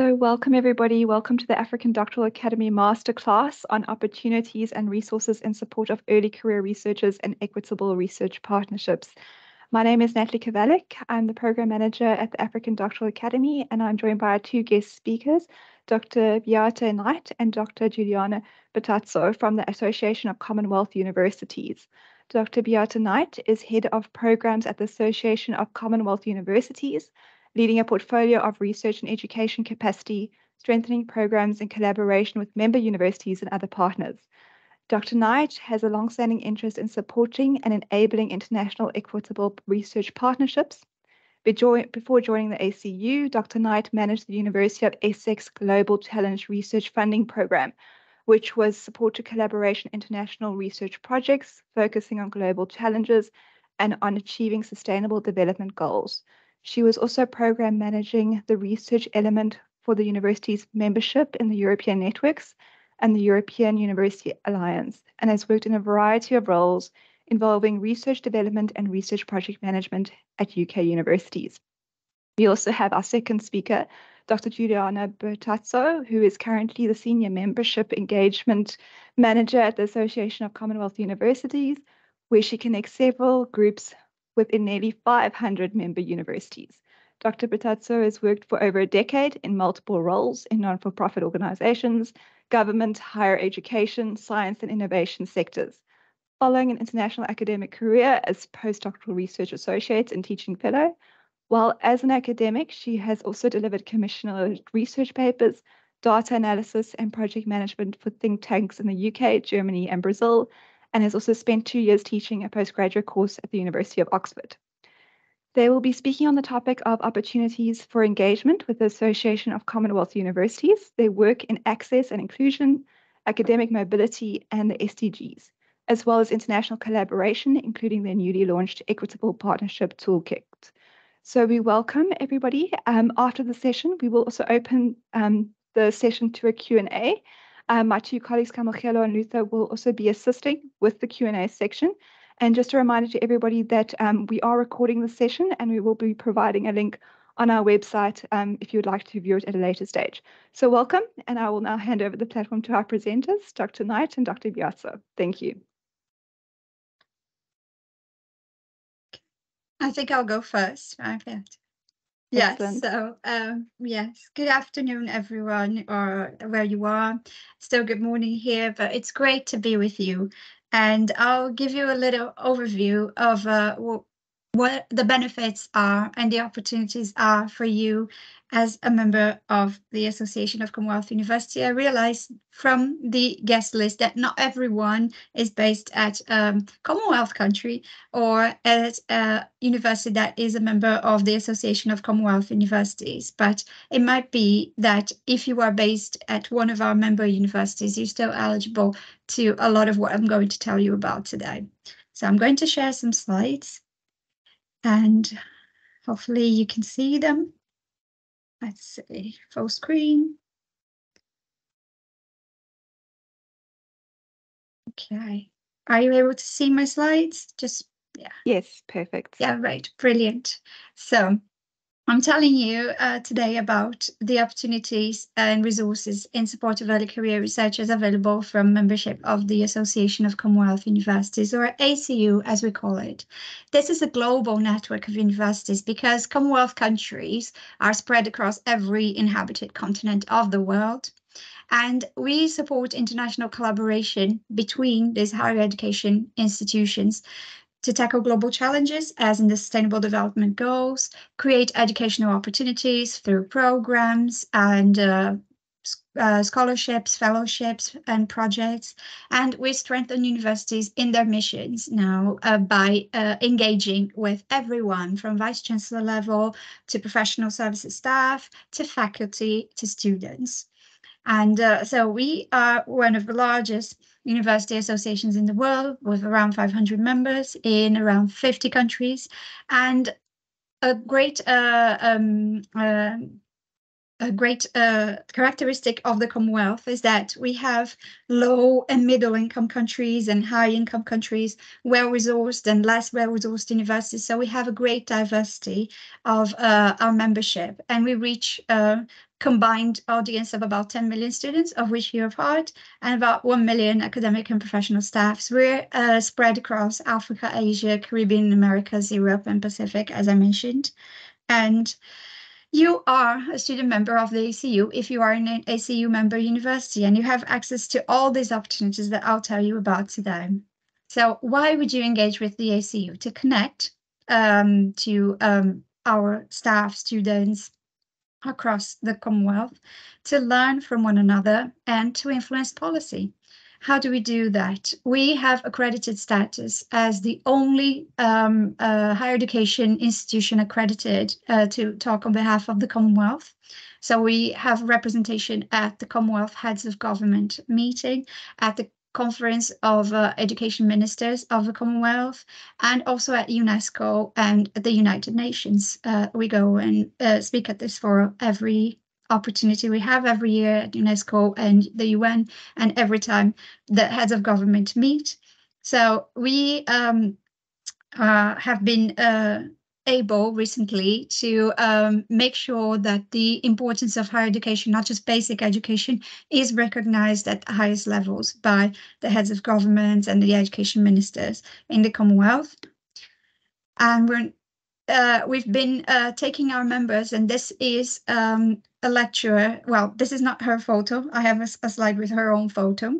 So welcome everybody. Welcome to the African Doctoral Academy Masterclass on opportunities and resources in support of early career researchers and equitable research partnerships. My name is Natalie Kavalik. I'm the program manager at the African Doctoral Academy, and I'm joined by our two guest speakers, Dr. Beate Knight and Dr. Juliana Bertazzo from the Association of Commonwealth Universities. Dr. Beate Knight is head of programs at the Association of Commonwealth Universities leading a portfolio of research and education capacity, strengthening programs in collaboration with member universities and other partners. Dr. Knight has a long-standing interest in supporting and enabling international equitable research partnerships. Before joining the ACU, Dr. Knight managed the University of Essex Global Challenge Research Funding Program, which was support to collaboration international research projects focusing on global challenges and on achieving sustainable development goals. She was also program managing the research element for the university's membership in the European networks and the European University Alliance, and has worked in a variety of roles involving research development and research project management at UK universities. We also have our second speaker, Dr. Juliana Bertazzo, who is currently the Senior Membership Engagement Manager at the Association of Commonwealth Universities, where she connects several groups within nearly 500 member universities. Dr. Bertazzo has worked for over a decade in multiple roles in non-for-profit organizations, government, higher education, science and innovation sectors. Following an international academic career as postdoctoral research associate and teaching fellow, while as an academic, she has also delivered commissioner research papers, data analysis and project management for think tanks in the UK, Germany and Brazil, and has also spent two years teaching a postgraduate course at the University of Oxford. They will be speaking on the topic of opportunities for engagement with the Association of Commonwealth Universities. their work in access and inclusion, academic mobility, and the SDGs, as well as international collaboration, including their newly launched Equitable Partnership Toolkit. So we welcome everybody. Um, after the session, we will also open um, the session to a Q&A. Um, my two colleagues, Camilgelo and Luther, will also be assisting with the Q&A section. And just a reminder to everybody that um, we are recording the session and we will be providing a link on our website um, if you would like to view it at a later stage. So welcome, and I will now hand over the platform to our presenters, Dr. Knight and Dr. Bertazzo. Thank you. I think I'll go first. Okay. Yes. Excellent. So, um, yes. Good afternoon, everyone, or where you are. Still good morning here, but it's great to be with you. And I'll give you a little overview of uh, what the benefits are and the opportunities are for you as a member of the Association of Commonwealth University. I realized from the guest list that not everyone is based at um, Commonwealth country or at a university that is a member of the Association of Commonwealth Universities. But it might be that if you are based at one of our member universities, you're still eligible to a lot of what I'm going to tell you about today. So I'm going to share some slides and hopefully you can see them. Let's see, full screen. Okay, are you able to see my slides? Just, yeah. Yes, perfect. Yeah, right, brilliant. So I'm telling you uh, today about the opportunities and resources in support of early career researchers available from membership of the Association of Commonwealth Universities, or ACU as we call it. This is a global network of universities because Commonwealth countries are spread across every inhabited continent of the world. And we support international collaboration between these higher education institutions to tackle global challenges as in the Sustainable Development Goals, create educational opportunities through programs and uh, uh, scholarships, fellowships, and projects. And we strengthen universities in their missions now uh, by uh, engaging with everyone from vice chancellor level to professional services staff to faculty to students. And uh, so we are one of the largest university associations in the world with around 500 members in around 50 countries and a great uh, um, uh, a great uh, characteristic of the Commonwealth is that we have low and middle income countries and high income countries, well resourced and less well resourced universities. So we have a great diversity of uh, our membership, and we reach a combined audience of about 10 million students, of which you have heard, and about 1 million academic and professional staffs. We're uh, spread across Africa, Asia, Caribbean, Americas, Europe, and Pacific, as I mentioned. And you are a student member of the ACU if you are an ACU member university and you have access to all these opportunities that I'll tell you about today. So why would you engage with the ACU? To connect um, to um, our staff, students across the Commonwealth, to learn from one another and to influence policy. How do we do that? We have accredited status as the only um, uh, higher education institution accredited uh, to talk on behalf of the Commonwealth. So we have representation at the Commonwealth Heads of Government meeting, at the Conference of uh, Education Ministers of the Commonwealth, and also at UNESCO and the United Nations. Uh, we go and uh, speak at this for every opportunity we have every year at UNESCO and the UN, and every time the heads of government meet. So we um, uh, have been uh, able recently to um, make sure that the importance of higher education, not just basic education, is recognized at the highest levels by the heads of government and the education ministers in the Commonwealth. And we're uh, we've been uh, taking our members, and this is um, a lecturer. Well, this is not her photo. I have a, a slide with her own photo.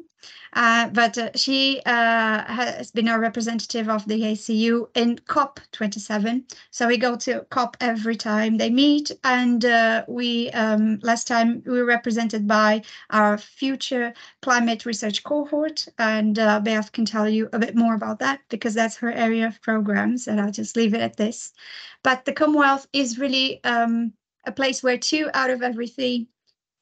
Uh, but uh, she uh, has been a representative of the ACU in COP27. So we go to COP every time they meet. And uh, we um, last time we were represented by our future climate research cohort. And uh, Beth can tell you a bit more about that because that's her area of programs. And I'll just leave it at this. But the Commonwealth is really um, a place where two out of every three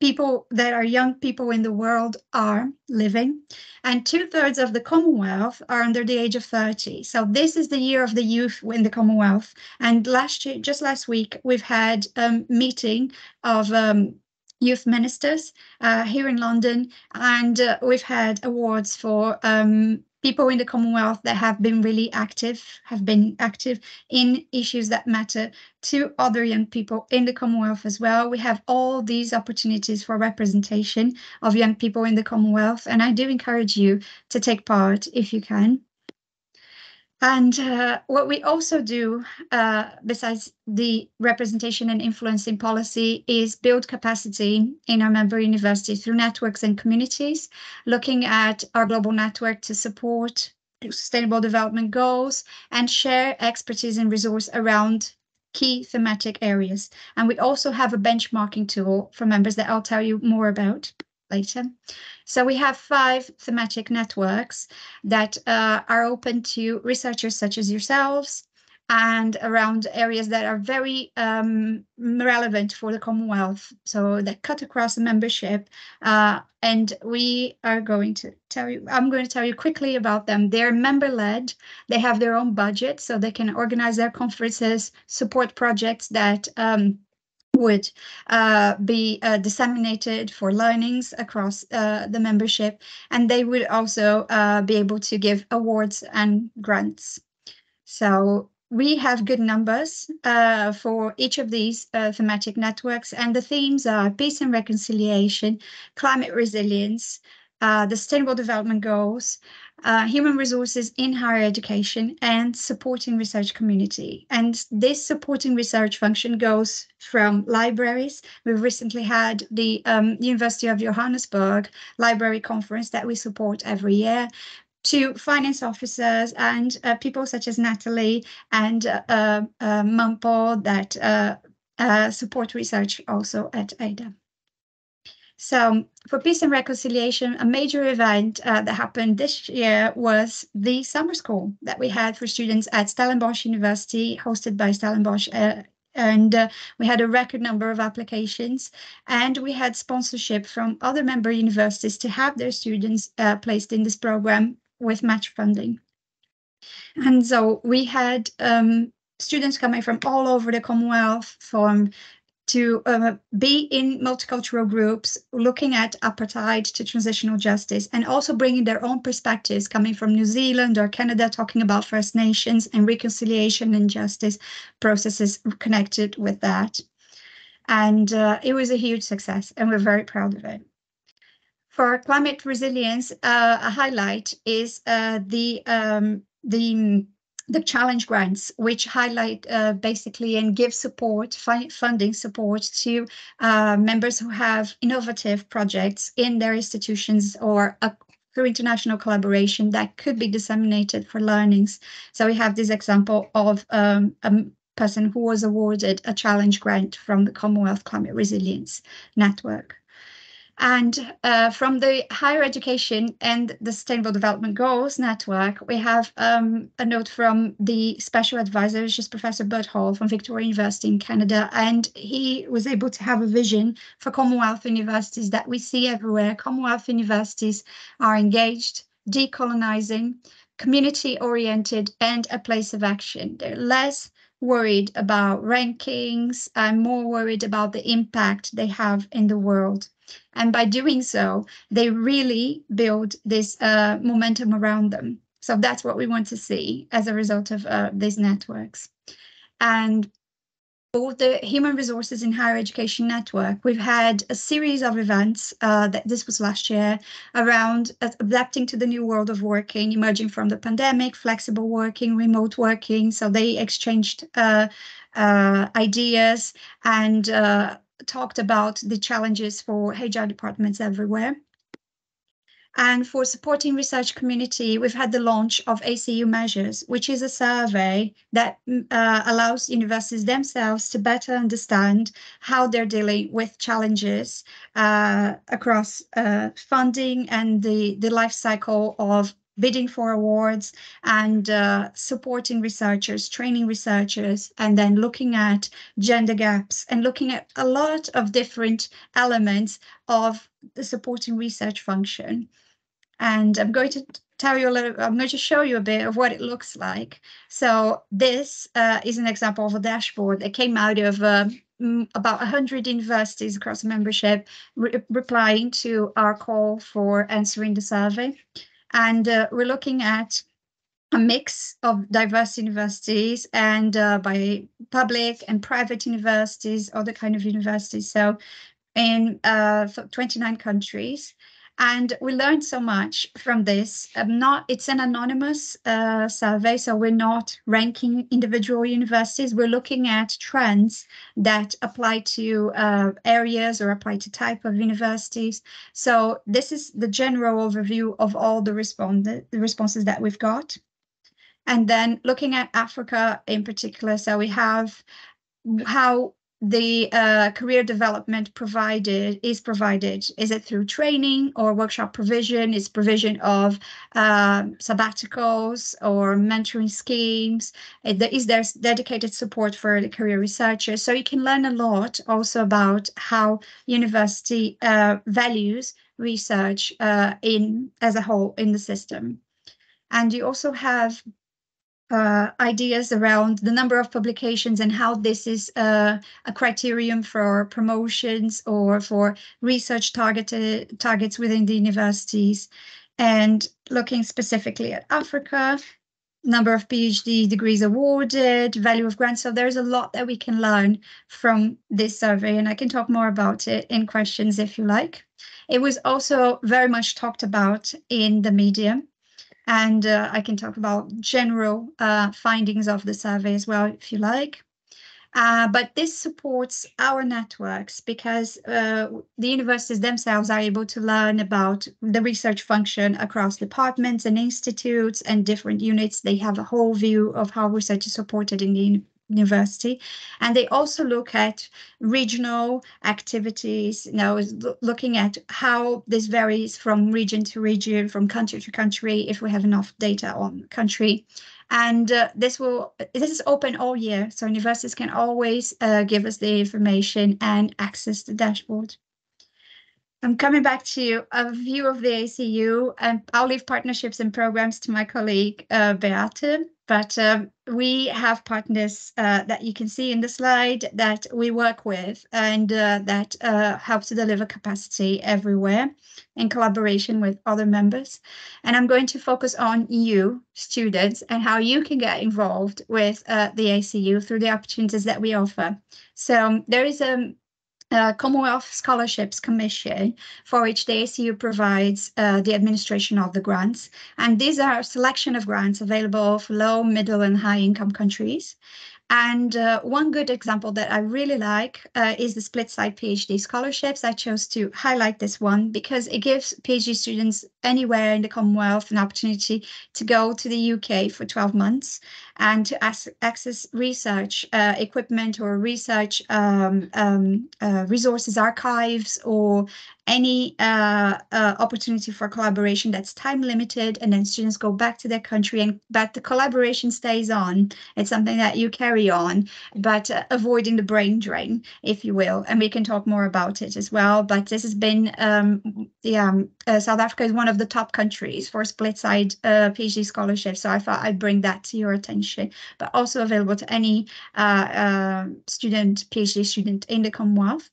people that are young people in the world are living, and two thirds of the Commonwealth are under the age of 30. So this is the year of the youth in the Commonwealth. And last year, just last week, we've had a meeting of um, youth ministers uh, here in London, and uh, we've had awards for um, people in the Commonwealth that have been really active, have been active in issues that matter to other young people in the Commonwealth as well. We have all these opportunities for representation of young people in the Commonwealth, and I do encourage you to take part if you can. And uh, what we also do, uh, besides the representation and influence in policy, is build capacity in our member universities through networks and communities, looking at our global network to support sustainable development goals and share expertise and resource around key thematic areas. And we also have a benchmarking tool for members that I'll tell you more about later. So we have five thematic networks that uh, are open to researchers such as yourselves and around areas that are very um, relevant for the Commonwealth. So that cut across the membership. Uh, and we are going to tell you, I'm going to tell you quickly about them. They're member led, they have their own budget, so they can organize their conferences, support projects that um, would uh, be uh, disseminated for learnings across uh, the membership, and they would also uh, be able to give awards and grants. So we have good numbers uh, for each of these uh, thematic networks, and the themes are peace and reconciliation, climate resilience, the Sustainable Development Goals, uh, human resources in higher education and supporting research community. And this supporting research function goes from libraries. We've recently had the um, University of Johannesburg Library Conference that we support every year to finance officers and uh, people such as Natalie and uh, uh, uh that uh, support research also at ADA. So for Peace and Reconciliation, a major event uh, that happened this year was the summer school that we had for students at Stellenbosch University, hosted by Stellenbosch uh, and uh, we had a record number of applications and we had sponsorship from other member universities to have their students uh, placed in this program with match funding. And so we had um, students coming from all over the commonwealth from to uh, be in multicultural groups, looking at apartheid to transitional justice, and also bringing their own perspectives coming from New Zealand or Canada, talking about First Nations and reconciliation and justice processes connected with that. And uh, it was a huge success, and we're very proud of it. For climate resilience, uh, a highlight is uh, the um, the the challenge grants, which highlight uh, basically and give support, fi funding support to uh, members who have innovative projects in their institutions or uh, through international collaboration that could be disseminated for learnings. So we have this example of um, a person who was awarded a challenge grant from the Commonwealth Climate Resilience Network. And uh, from the Higher Education and the Sustainable Development Goals Network, we have um, a note from the special advisor, which is Professor Budd Hall from Victoria University in Canada. And he was able to have a vision for Commonwealth universities that we see everywhere. Commonwealth universities are engaged, decolonizing, community oriented, and a place of action. They're less worried about rankings and more worried about the impact they have in the world. And by doing so, they really build this uh, momentum around them. So that's what we want to see as a result of uh, these networks. And for the Human Resources in Higher Education Network, we've had a series of events, uh, that this was last year, around adapting to the new world of working, emerging from the pandemic, flexible working, remote working. So they exchanged uh, uh, ideas and uh, talked about the challenges for HR departments everywhere. And for supporting research community, we've had the launch of ACU Measures, which is a survey that uh, allows universities themselves to better understand how they're dealing with challenges uh, across uh, funding and the, the life cycle of bidding for awards and uh, supporting researchers, training researchers, and then looking at gender gaps and looking at a lot of different elements of the supporting research function. And I'm going to tell you a little, I'm going to show you a bit of what it looks like. So this uh, is an example of a dashboard that came out of uh, about 100 universities across membership re replying to our call for answering the survey. And uh, we're looking at a mix of diverse universities and uh, by public and private universities, other kind of universities. So in uh, 29 countries. And we learned so much from this. Um, not it's an anonymous uh, survey, so we're not ranking individual universities. We're looking at trends that apply to uh, areas or apply to type of universities. So this is the general overview of all the respond the responses that we've got. And then looking at Africa in particular, so we have how the uh, career development provided is provided is it through training or workshop provision? Is provision of uh, sabbaticals or mentoring schemes. Is there dedicated support for the career researchers? So you can learn a lot also about how university uh, values research uh, in as a whole in the system. And you also have uh, ideas around the number of publications and how this is uh, a criterion for promotions or for research targeted targets within the universities and looking specifically at Africa, number of PhD degrees awarded, value of grants. So there's a lot that we can learn from this survey, and I can talk more about it in questions if you like. It was also very much talked about in the media and uh, I can talk about general uh, findings of the survey as well, if you like. Uh, but this supports our networks because uh, the universities themselves are able to learn about the research function across departments and institutes and different units. They have a whole view of how research is supported in the university and they also look at regional activities you know looking at how this varies from region to region from country to country if we have enough data on country and uh, this will this is open all year so universities can always uh, give us the information and access the dashboard I'm coming back to a view of the ACU, and I'll leave partnerships and programs to my colleague, uh, Beate. But um, we have partners uh, that you can see in the slide that we work with and uh, that uh, help to deliver capacity everywhere in collaboration with other members. And I'm going to focus on you, students, and how you can get involved with uh, the ACU through the opportunities that we offer. So there is a uh, Commonwealth Scholarships Commission, for which the ACU provides uh, the administration of the grants. And these are a selection of grants available for low, middle, and high income countries. And uh, one good example that I really like uh, is the split-site PhD scholarships. I chose to highlight this one because it gives PhD students anywhere in the Commonwealth an opportunity to go to the UK for 12 months and to access research uh, equipment or research um, um, uh, resources archives or any uh, uh, opportunity for collaboration that's time limited and then students go back to their country and but the collaboration stays on. It's something that you carry on but uh, avoiding the brain drain if you will and we can talk more about it as well but this has been um, yeah um, uh, south africa is one of the top countries for split-site uh, phd scholarships so i thought i'd bring that to your attention but also available to any uh, student phd student in the commonwealth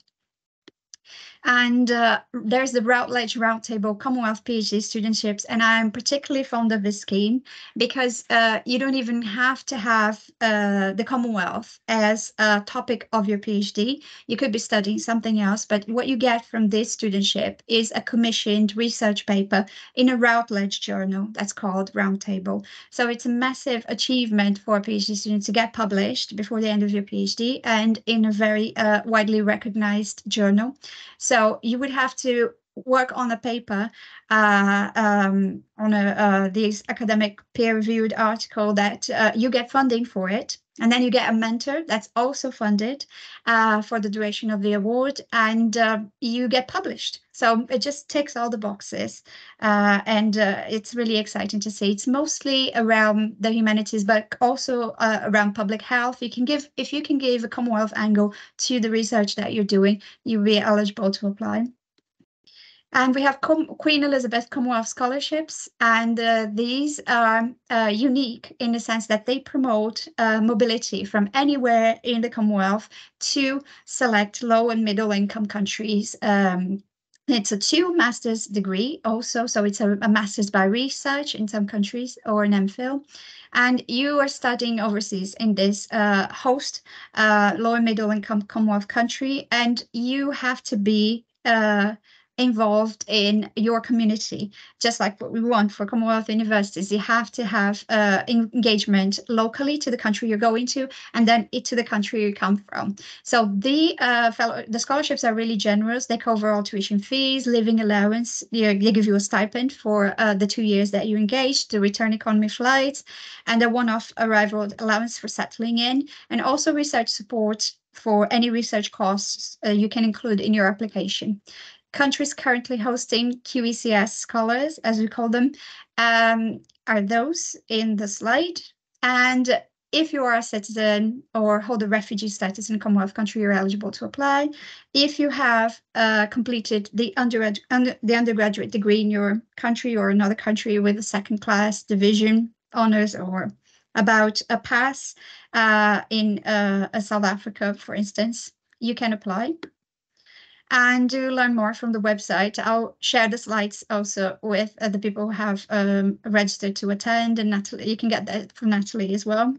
and uh, there's the Routledge Roundtable Commonwealth PhD Studentships. And I'm particularly fond of this scheme because uh, you don't even have to have uh, the Commonwealth as a topic of your PhD. You could be studying something else, but what you get from this studentship is a commissioned research paper in a Routledge journal that's called Roundtable. So it's a massive achievement for a PhD student to get published before the end of your PhD and in a very uh, widely recognized journal. So so you would have to work on a paper uh, um, on a uh, this academic peer-reviewed article that uh, you get funding for it. And then you get a mentor that's also funded uh, for the duration of the award. And uh, you get published so it just ticks all the boxes uh, and it's really exciting to see it's mostly around the humanities but also around public health you can give if you can give a commonwealth angle to the research that you're doing you'll be eligible to apply and we have Com Queen Elizabeth Commonwealth Scholarships, and uh, these are uh, unique in the sense that they promote uh, mobility from anywhere in the Commonwealth to select low and middle income countries. Um, it's a two master's degree also, so it's a, a, master's by research in some countries or an MPhil. And you are studying overseas in this uh, host uh, low and middle income Commonwealth country, and you have to be uh, involved in your community, just like what we want for Commonwealth universities. You have to have uh, engagement locally to the country you're going to, and then it to the country you come from. So the uh, fellow, the scholarships are really generous. They cover all tuition fees, living allowance. They, they give you a stipend for uh, the two years that you engaged, the return economy flights, and a one-off arrival allowance for settling in, and also research support for any research costs uh, you can include in your application countries currently hosting QECS scholars, as we call them, um, are those in the slide. And if you are a citizen or hold a refugee status in a Commonwealth country, you're eligible to apply. If you have uh, completed the, undergrad under, the undergraduate degree in your country or another country with a second class division honors or about a pass uh, in uh, South Africa, for instance, you can apply. And to learn more from the website, I'll share the slides also with uh, the people who have um, registered to attend. And Natalie, you can get that from Natalie as well.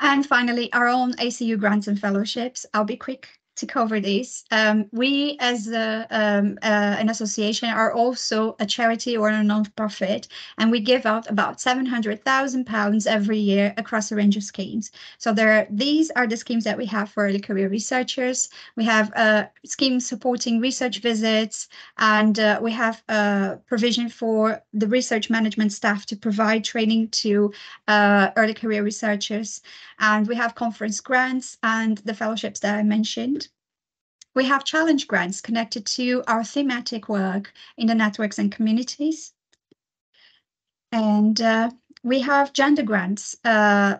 And finally, our own ACU grants and fellowships. I'll be quick to cover this. Um, we, as a, um, uh, an association, are also a charity or a non-profit, and we give out about seven hundred thousand pounds every year across a range of schemes. So there, are, these are the schemes that we have for early career researchers. We have uh, schemes supporting research visits, and uh, we have a provision for the research management staff to provide training to uh, early career researchers. And we have conference grants and the fellowships that I mentioned. We have challenge grants connected to our thematic work in the networks and communities. And uh, we have gender grants, uh,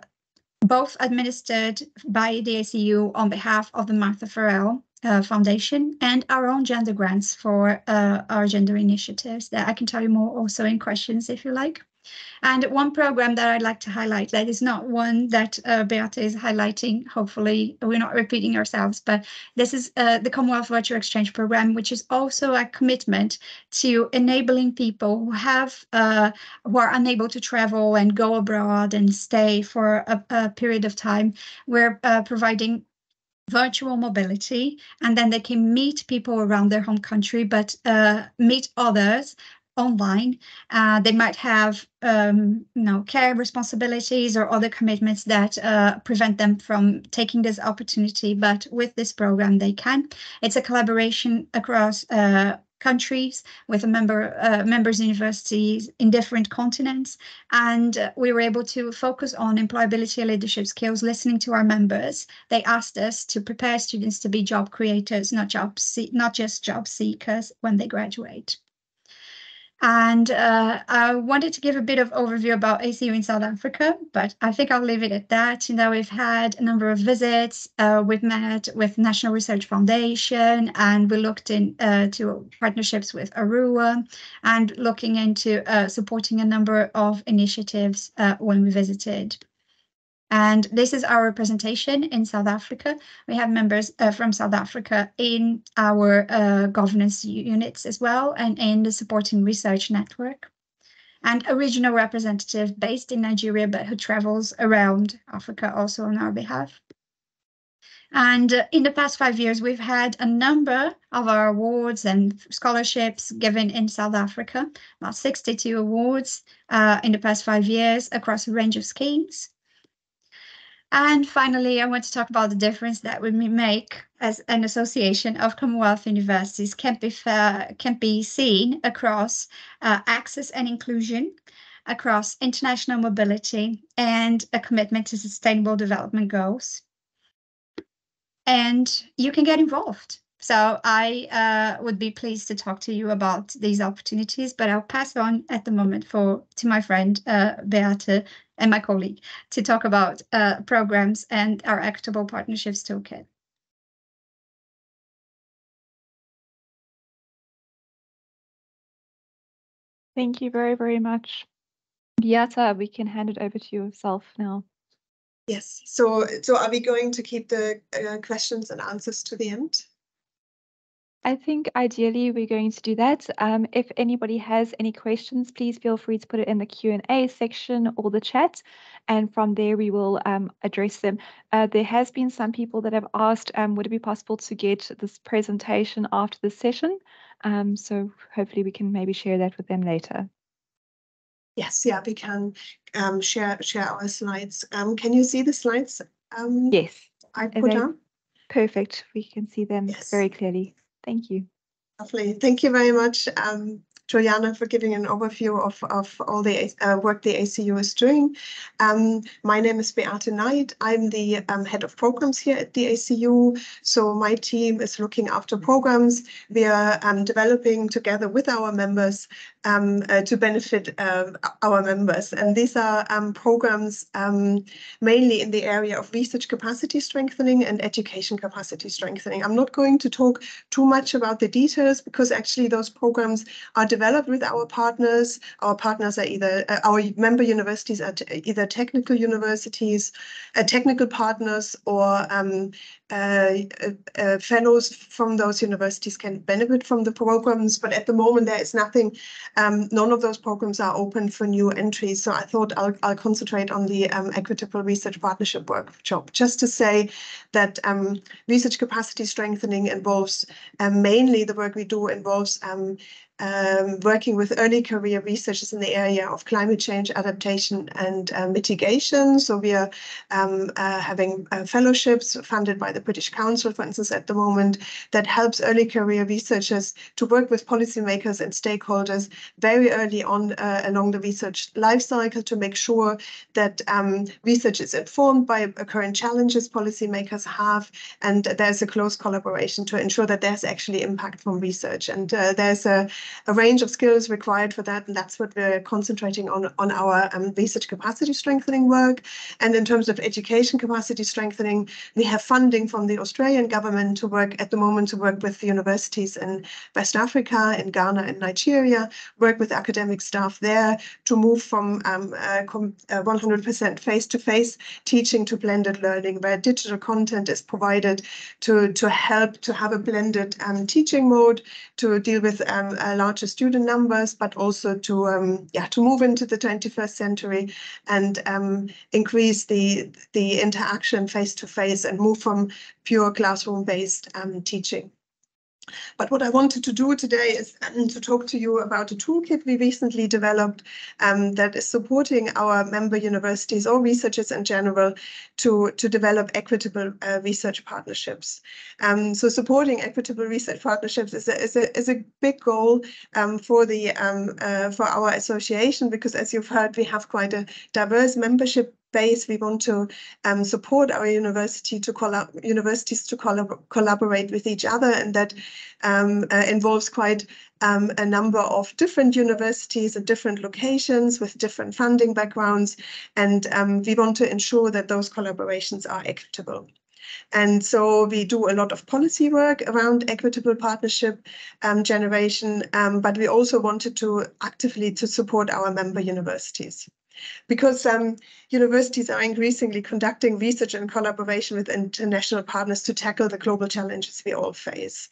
both administered by the ACU on behalf of the Martha Farrell uh, Foundation and our own gender grants for uh, our gender initiatives that I can tell you more also in questions if you like. And one program that I'd like to highlight that is not one that uh, Beata is highlighting, hopefully we're not repeating ourselves, but this is uh, the Commonwealth Virtual Exchange Program, which is also a commitment to enabling people who have uh, who are unable to travel and go abroad and stay for a, a period of time. We're uh, providing virtual mobility and then they can meet people around their home country but uh, meet others online. Uh, they might have um, you know, care responsibilities or other commitments that uh, prevent them from taking this opportunity. But with this program, they can. It's a collaboration across uh, countries with a member uh, members universities in different continents and uh, we were able to focus on employability leadership skills listening to our members they asked us to prepare students to be job creators not job not just job seekers when they graduate and uh, I wanted to give a bit of overview about ACU in South Africa, but I think I'll leave it at that. You know, we've had a number of visits. Uh, we've met with National Research Foundation, and we looked into uh, partnerships with ARUA, and looking into uh, supporting a number of initiatives uh, when we visited. And this is our representation in South Africa. We have members uh, from South Africa in our uh, governance units as well and in the supporting research network. And a regional representative based in Nigeria, but who travels around Africa also on our behalf. And uh, in the past five years, we've had a number of our awards and scholarships given in South Africa, about 62 awards uh, in the past five years across a range of schemes. And finally, I want to talk about the difference that we make as an association of Commonwealth universities can be, can be seen across uh, access and inclusion, across international mobility, and a commitment to sustainable development goals. And you can get involved. So I uh, would be pleased to talk to you about these opportunities, but I'll pass on at the moment for to my friend uh, Beate and my colleague to talk about uh, programs and our Equitable Partnerships Toolkit. Thank you very, very much. Beata, we can hand it over to yourself now. Yes, so so are we going to keep the uh, questions and answers to the end? I think ideally we're going to do that. Um, if anybody has any questions, please feel free to put it in the Q&A section or the chat, and from there we will um, address them. Uh, there has been some people that have asked, um, would it be possible to get this presentation after the session? Um, so hopefully we can maybe share that with them later. Yes, yeah, we can um, share share our slides. Um, can you see the slides? yes. I put on? Perfect. We can see them yes. very clearly. Thank you. Lovely. Thank you very much, um, Juliana, for giving an overview of, of all the uh, work the ACU is doing. Um, my name is Beate Knight. I'm the um, head of programs here at the ACU. So my team is looking after programs. We are um, developing together with our members um, uh, to benefit uh, our members. And these are um, programs um, mainly in the area of research capacity strengthening and education capacity strengthening. I'm not going to talk too much about the details because actually those programs are developed with our partners. Our partners are either, uh, our member universities are either technical universities, uh, technical partners or um, uh, uh, fellows from those universities can benefit from the programs, but at the moment there is nothing, um, none of those programs are open for new entries. So I thought I'll, I'll concentrate on the um, Equitable Research Partnership workshop, just to say that um, research capacity strengthening involves um, mainly the work we do involves um, working with early career researchers in the area of climate change adaptation and uh, mitigation. So we are um, uh, having uh, fellowships funded by the British Council, for instance, at the moment, that helps early career researchers to work with policymakers and stakeholders very early on uh, along the research life cycle to make sure that um, research is informed by current challenges policymakers have, and there's a close collaboration to ensure that there's actually impact from research. And uh, there's a a range of skills required for that, and that's what we're concentrating on on our um, research capacity strengthening work. And in terms of education capacity strengthening, we have funding from the Australian government to work at the moment to work with the universities in West Africa, in Ghana and Nigeria, work with academic staff there to move from 100% face-to-face teaching to blended learning, where digital content is provided to, to help to have a blended um, teaching mode, to deal with um, larger student numbers, but also to um, yeah to move into the 21st century and um, increase the the interaction face to face and move from pure classroom based um, teaching. But what I wanted to do today is um, to talk to you about a toolkit we recently developed um, that is supporting our member universities or researchers in general to, to develop equitable uh, research partnerships. Um, so supporting equitable research partnerships is a, is a, is a big goal um, for, the, um, uh, for our association because as you've heard, we have quite a diverse membership base. We want to um, support our university to universities to collab collaborate with each other, and that um, uh, involves quite um, a number of different universities at different locations with different funding backgrounds, and um, we want to ensure that those collaborations are equitable. And so we do a lot of policy work around equitable partnership um, generation, um, but we also wanted to actively to support our member universities because um, universities are increasingly conducting research in collaboration with international partners to tackle the global challenges we all face.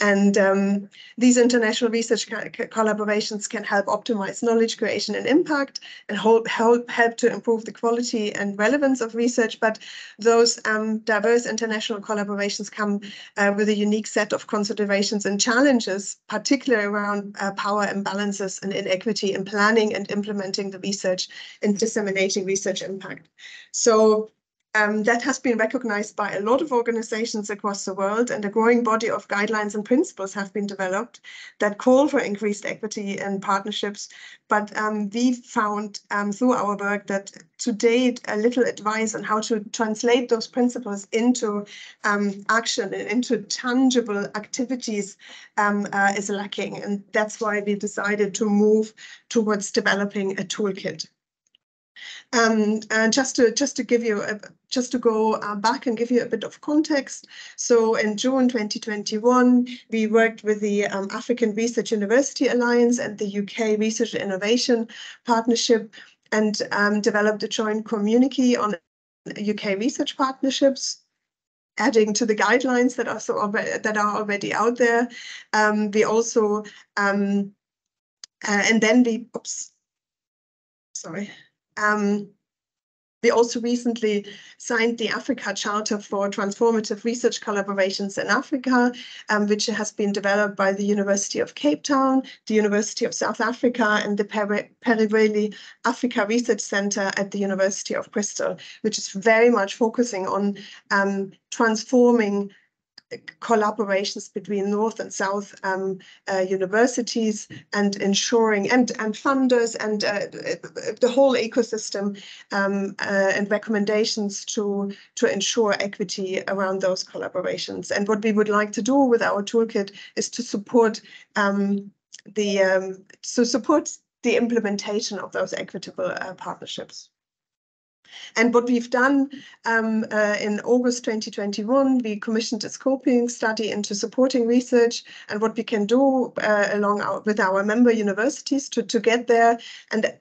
And um, these international research co collaborations can help optimize knowledge creation and impact and help, help, help to improve the quality and relevance of research. But those um, diverse international collaborations come uh, with a unique set of considerations and challenges, particularly around uh, power imbalances and inequity in planning and implementing the research and disseminating research impact. So um, that has been recognized by a lot of organizations across the world, and a growing body of guidelines and principles have been developed that call for increased equity and partnerships. But um, we found um, through our work that to date, a little advice on how to translate those principles into um, action and into tangible activities um, uh, is lacking. And that's why we decided to move towards developing a toolkit. Um, and just to just to give you a, just to go uh, back and give you a bit of context. So in June 2021, we worked with the um, African Research University Alliance and the UK Research Innovation Partnership and um, developed a joint communique on UK research partnerships adding to the guidelines that are so already, that are already out there. Um, we also um, uh, and then we oops sorry um, we also recently signed the Africa Charter for Transformative Research Collaborations in Africa, um, which has been developed by the University of Cape Town, the University of South Africa, and the Peri Africa Research Center at the University of Bristol, which is very much focusing on um, transforming collaborations between North and South um, uh, universities and ensuring and and funders and uh, the whole ecosystem um, uh, and recommendations to to ensure equity around those collaborations. And what we would like to do with our toolkit is to support um, the um, to support the implementation of those equitable uh, partnerships. And what we've done um, uh, in August 2021, we commissioned a scoping study into supporting research and what we can do uh, along our, with our member universities to, to get there. And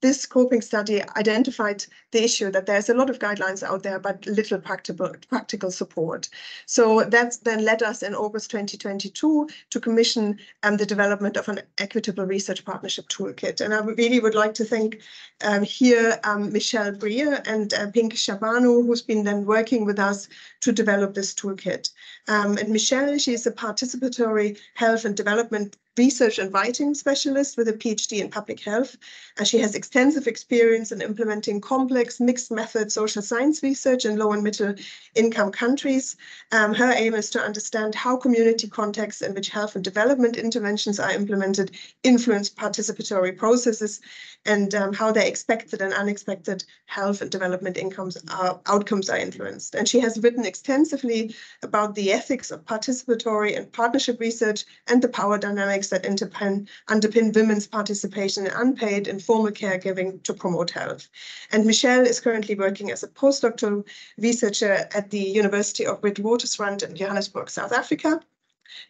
this scoping study identified the issue that there's a lot of guidelines out there, but little practical, practical support. So that then led us in August 2022 to commission um, the development of an equitable research partnership toolkit. And I really would like to thank um, here um, Michelle Brear and uh, Pink Shabangu, who's been then working with us to develop this toolkit. Um, and Michelle, she's a participatory health and development research and writing specialist with a PhD in public health. And she has extensive experience in implementing complex mixed method social science research in low and middle income countries. Um, her aim is to understand how community contexts in which health and development interventions are implemented influence participatory processes and um, how their expected and unexpected health and development incomes are, outcomes are influenced. And she has written extensively about the ethics of participatory and partnership research and the power dynamics that underpin, underpin women's participation in unpaid informal caregiving to promote health. And Michelle is currently working as a postdoctoral researcher at the University of Witwatersrand in Johannesburg, South Africa.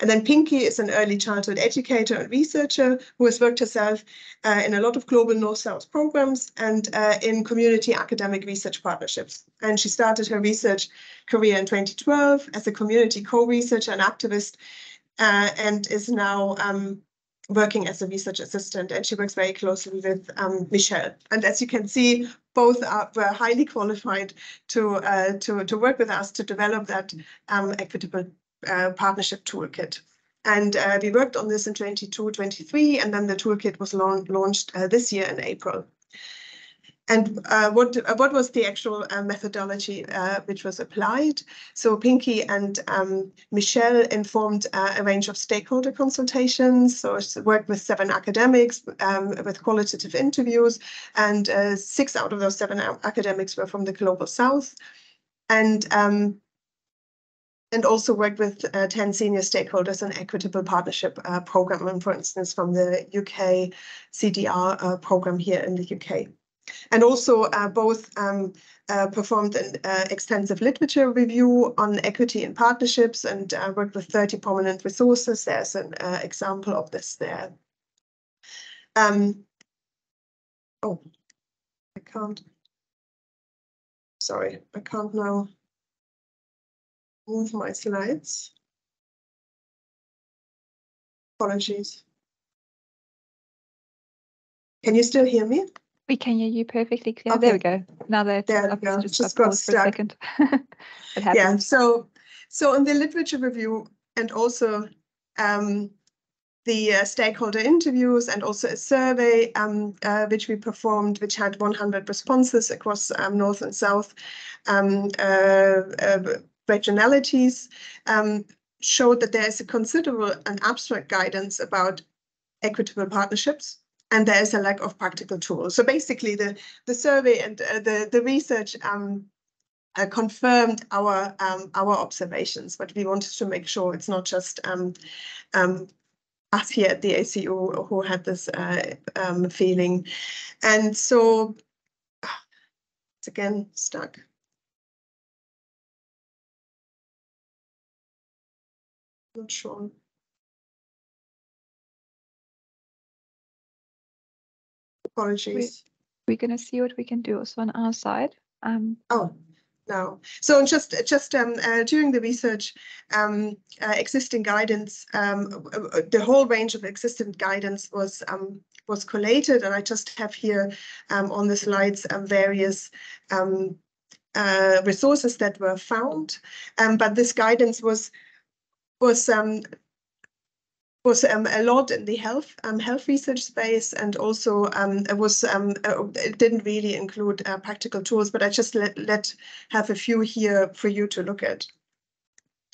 And then Pinky is an early childhood educator and researcher who has worked herself uh, in a lot of global North-South programs and uh, in community academic research partnerships. And she started her research career in 2012 as a community co-researcher and activist uh, and is now um, working as a research assistant and she works very closely with um, Michelle. And as you can see, both are were highly qualified to uh, to to work with us to develop that um, equitable uh, partnership toolkit. And uh, we worked on this in 22, 23, and then the toolkit was launched uh, this year in April. And uh, what uh, what was the actual methodology which was applied? So Pinky and um, Michelle informed a range of stakeholder consultations. So worked with seven academics um, with qualitative interviews, and six out of those seven academics were from the global south. And um, and also worked with uh, 10 senior stakeholders on equitable partnership uh, program, for instance, from the UK CDR uh, program here in the UK. And also uh, both um, uh, performed an uh, extensive literature review on equity in partnerships and worked with 30 prominent resources. There's an example of this there. Um, oh, I can't. Sorry, I can't now move my slides. Apologies. Can you still hear me? We can hear you perfectly clear. Okay. There we go. Now that there we go. just, just got, stuck. For a second. it happens. Yeah. So, so on the literature review and also um, the uh, stakeholder interviews and also a survey um, uh, which we performed, which had 100 responses across um, North and South um, uh, uh regionalities um, showed that there is a considerable and abstract guidance about equitable partnerships and there is a lack of practical tools. So basically the, the survey and uh, the, the research um, uh, confirmed our um, our observations, but we wanted to make sure it's not just um, um, us here at the ACU who had this uh, um, feeling. And so it's again stuck. Not sure. Apologies. We're going to see what we can do also on our side. Um, oh, no. So just just um, uh, during the research, um, uh, existing guidance, um, uh, the whole range of existing guidance was um, was collated, and I just have here um, on the slides um, various um, uh, resources that were found. Um, but this guidance was was um, was um, a lot in the health um, health research space, and also um, it was um, uh, it didn't really include uh, practical tools, but I just let let have a few here for you to look at.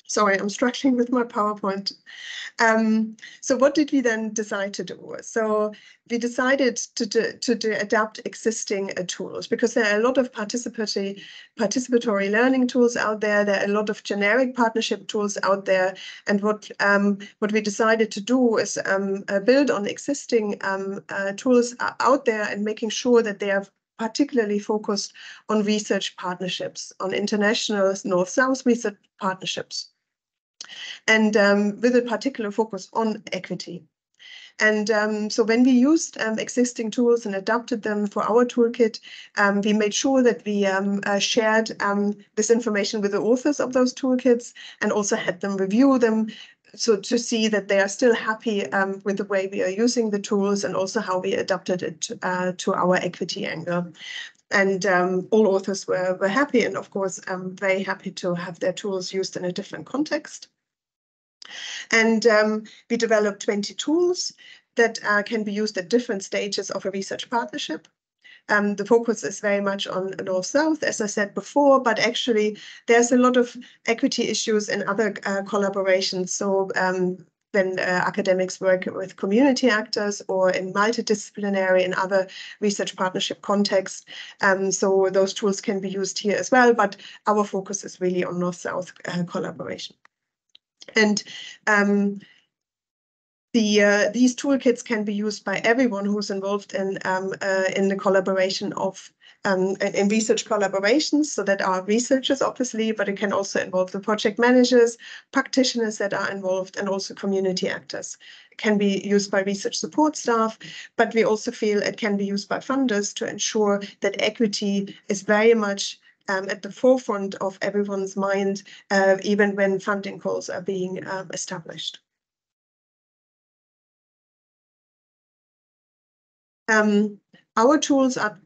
Sorry, I'm struggling with my PowerPoint. Um, so what did we then decide to do? So we decided to, do, to do adapt existing uh, tools because there are a lot of participatory, participatory learning tools out there. There are a lot of generic partnership tools out there. And what, um, what we decided to do is um, uh, build on existing um, uh, tools out there and making sure that they are particularly focused on research partnerships, on international North-South research partnerships and um, with a particular focus on equity. And um, so when we used um, existing tools and adapted them for our toolkit, um, we made sure that we um, uh, shared um, this information with the authors of those toolkits and also had them review them so to see that they are still happy um, with the way we are using the tools and also how we adapted it uh, to our equity angle. And all authors were, were happy and of course very happy to have their tools used in a different context. And um, we developed 20 tools that uh, can be used at different stages of a research partnership. Um, the focus is very much on North-South, as I said before, but actually there's a lot of equity issues in other uh, collaborations. So um, when uh, academics work with community actors or in multidisciplinary and other research partnership contexts. Um, so those tools can be used here as well, but our focus is really on North-South uh, collaboration. And um, the uh, these toolkits can be used by everyone who's involved in um, uh, in the collaboration of um, in research collaborations. So that are researchers, obviously, but it can also involve the project managers, practitioners that are involved, and also community actors. It can be used by research support staff, but we also feel it can be used by funders to ensure that equity is very much um, at the forefront of everyone's mind, uh, even when funding calls are being um, established. Um, our tools are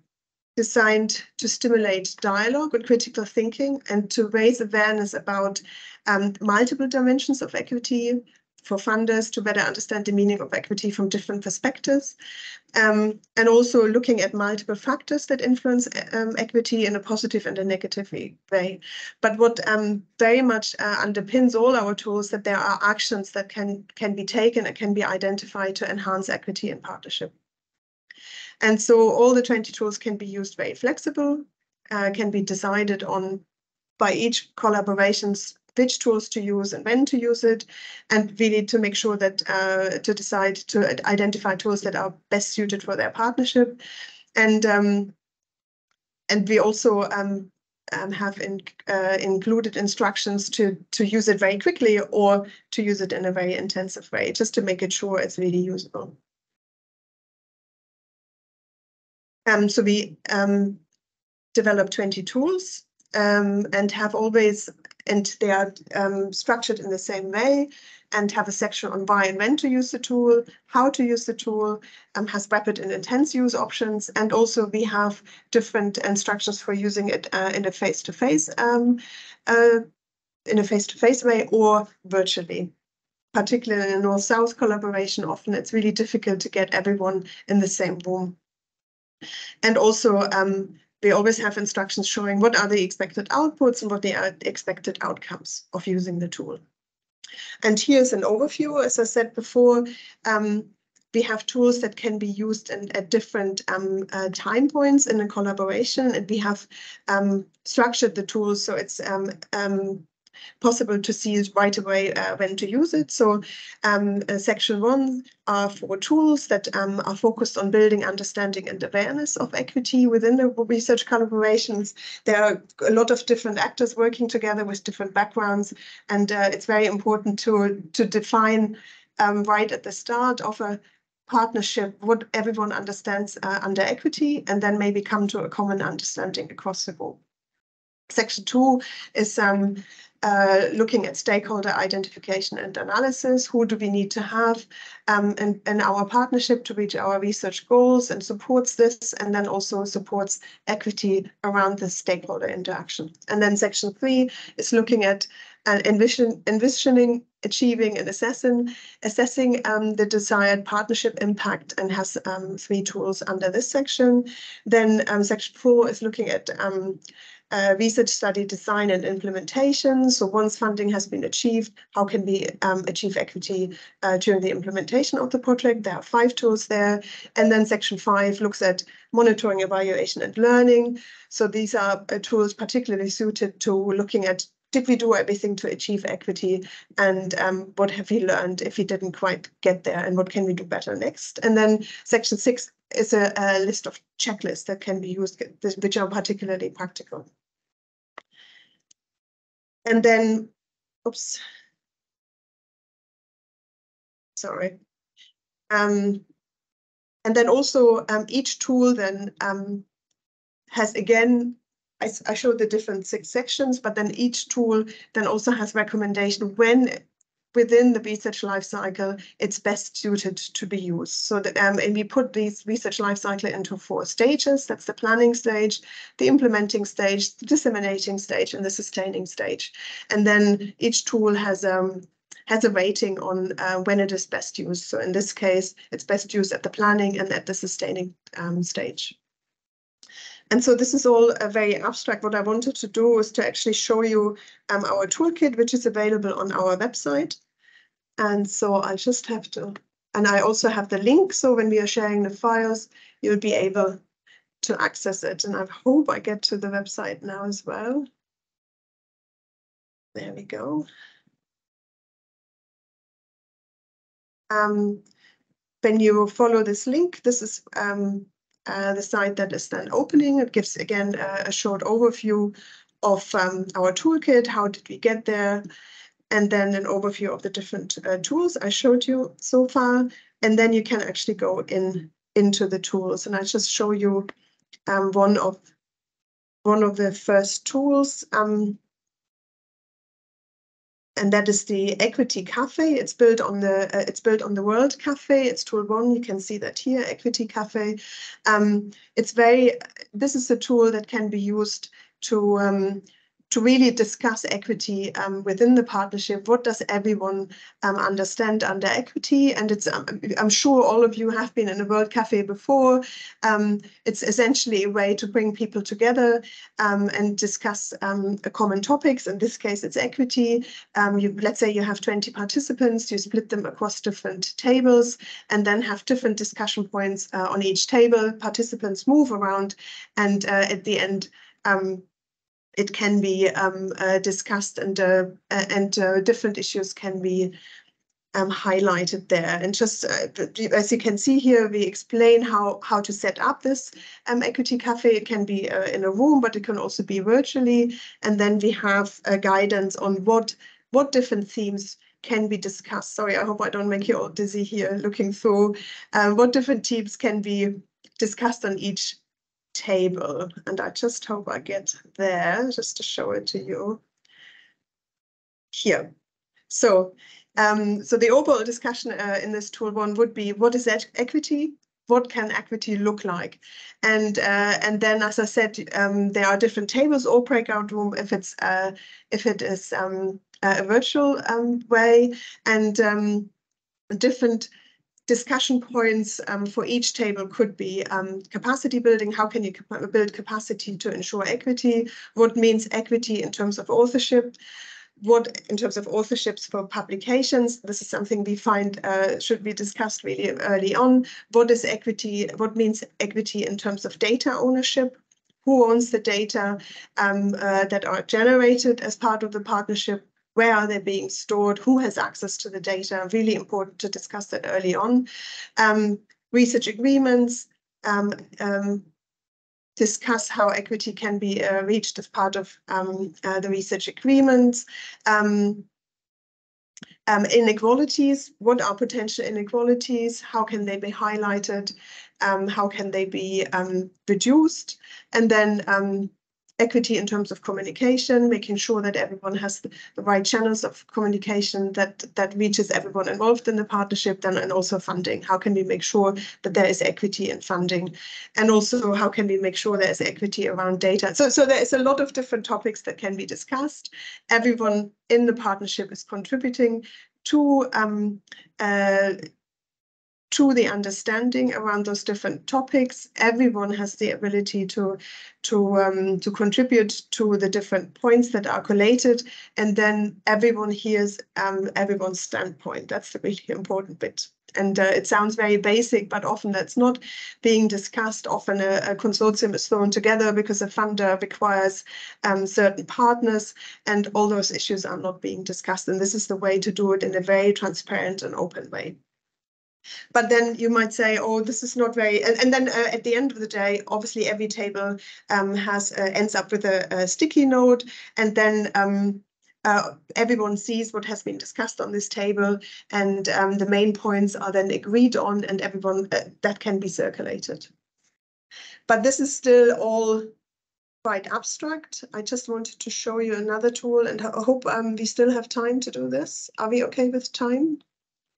designed to stimulate dialogue and critical thinking and to raise awareness about um, multiple dimensions of equity for funders to better understand the meaning of equity from different perspectives, um, and also looking at multiple factors that influence um, equity in a positive and a negative way. But what um, very much uh, underpins all our tools that there are actions that can can be taken and can be identified to enhance equity in partnership. And so all the 20 tools can be used very flexible, uh, can be decided on by each collaborations which tools to use and when to use it, and really to make sure that uh, to decide to identify tools that are best suited for their partnership. And um, and we also um, um, have in, uh, included instructions to to use it very quickly or to use it in a very intensive way, just to make it sure it's really usable. Um, so we um, develop 20 tools um, and have always, and they are um, structured in the same way and have a section on why and when to use the tool, how to use the tool, um, has rapid and intense use options, and also we have different instructions for using it uh, in a face-to-face um, uh, in a face-to-face way or virtually particularly in North-South collaboration, often it's really difficult to get everyone in the same room. And also, um, we always have instructions showing what are the expected outputs and what the expected outcomes of using the tool. And here's an overview. As I said before, um, we have tools that can be used in, at different um, uh, time points in a collaboration, and we have um, structured the tools so it's um, um, possible to see it right away uh, when to use it. So um, uh, section one are for tools that um, are focused on building understanding and awareness of equity within the research collaborations. There are a lot of different actors working together with different backgrounds, and uh, it's very important to, to define um, right at the start of a partnership what everyone understands uh, under equity and then maybe come to a common understanding across the group. Section two is um, uh, looking at stakeholder identification and analysis. Who do we need to have um, in, in our partnership to reach our research goals and supports this, and then also supports equity around the stakeholder interaction. And then section three is looking at uh, envision, envisioning, achieving, and assessing, assessing um, the desired partnership impact and has um, three tools under this section. Then um, section four is looking at um, research study design and implementation. So once funding has been achieved, how can we um, achieve equity uh, during the implementation of the project? There are five tools there. And then section five looks at monitoring, evaluation and learning. So these are uh, tools particularly suited to looking at did we do everything to achieve equity and um, what have we learned if we didn't quite get there and what can we do better next and then section six is a, a list of checklists that can be used which are particularly practical. And then oops. Sorry. Um, and then also um, each tool then um, has again I, I showed the different six sections, but then each tool then also has recommendation when within the research life cycle it's best suited to be used. So that um, and we put these research life cycle into four stages. That's the planning stage, the implementing stage, the disseminating stage, and the sustaining stage. And then each tool has um has a rating on uh, when it is best used. So in this case, it's best used at the planning and at the sustaining um, stage. And so this is all a very abstract. What I wanted to do is to actually show you um, our toolkit, which is available on our website. And so I just have to, and I also have the link. So when we are sharing the files, you'll be able to access it. And I hope I get to the website now as well. There we go. Um, when you follow this link, this is um, uh, the site that is then opening. It gives again a, a short overview of um, our toolkit. How did we get there? And then an overview of the different uh, tools I showed you so far. And then you can actually go in into the tools. And I just show you um, one of one of the first tools. Um, and that is the Equity Cafe. It's built on the uh, it's built on the World Cafe. It's tool one. You can see that here, Equity Cafe. Um, it's very. This is a tool that can be used to um, to really discuss equity um, within the partnership. What does everyone um, understand under equity? And it's um, I'm sure all of you have been in a World Cafe before. Um, it's essentially a way to bring people together um, and discuss um, common topics. In this case, it's equity. you, let's say you have 20 participants, you split them across different tables and then have different discussion points uh, on each table. Participants move around and uh, at the end, um, it can be um, uh, discussed and uh, and uh, different issues can be um, highlighted there. And just uh, as you can see here, we explain how how to set up this um, equity cafe. It can be uh, in a room, but it can also be virtually. And then we have guidance on what what different themes can be discussed. Sorry, I hope I don't make you all dizzy here looking through uh, what different themes can be discussed on each table. And I just hope I get there just to show it to you. Here. So, um, so the overall discussion uh, in this tool one would be what is that equity? What can equity look like? And uh, and then, as I said, um, there are different tables or breakout room if it's uh, if it is um, a virtual um, way and um, different discussion points um, for each table could be um, capacity building. How can you build capacity to ensure equity? What means equity in terms of authorship? What in terms of authorships for publications? This is something we find uh, should be discussed really early on. What is equity? What means equity in terms of data ownership? Who owns the data um, uh, that are generated as part of the partnership? Where are they being stored, who has access to the data, really important to discuss that early on. Um, research agreements, um, um, discuss how equity can be uh, reached as part of um, uh, the research agreements. Um, um, inequalities, what are potential inequalities? How can they be highlighted? how can they be reduced? And then equity in terms of communication, making sure that everyone has the, right channels of communication that that reaches everyone involved in the partnership, then and also funding. How can we make sure that there is equity in funding, and also how can we make sure there is equity around data? So so there is a lot of different topics that can be discussed. Everyone in the partnership is contributing to um, uh, to the understanding around those different topics. Everyone has the ability to to um, to contribute to the different points that are collated, and then everyone hears um, everyone's standpoint. That's the really important bit. And uh, it sounds very basic, but often that's not being discussed. Often a, a consortium is thrown together because a funder requires um, certain partners, and all those issues are not being discussed. And this is the way to do it in a very transparent and open way. But then you might say, oh, this is not very, and, and then uh, at the end of the day, obviously every table um, has uh, ends up with a, a, sticky note, and then um, uh, everyone sees what has been discussed on this table, and um, the main points are then agreed on, and everyone uh, that can be circulated. But this is still all quite abstract. I just wanted to show you another tool, and I hope um, we still have time to do this. Are we okay with time?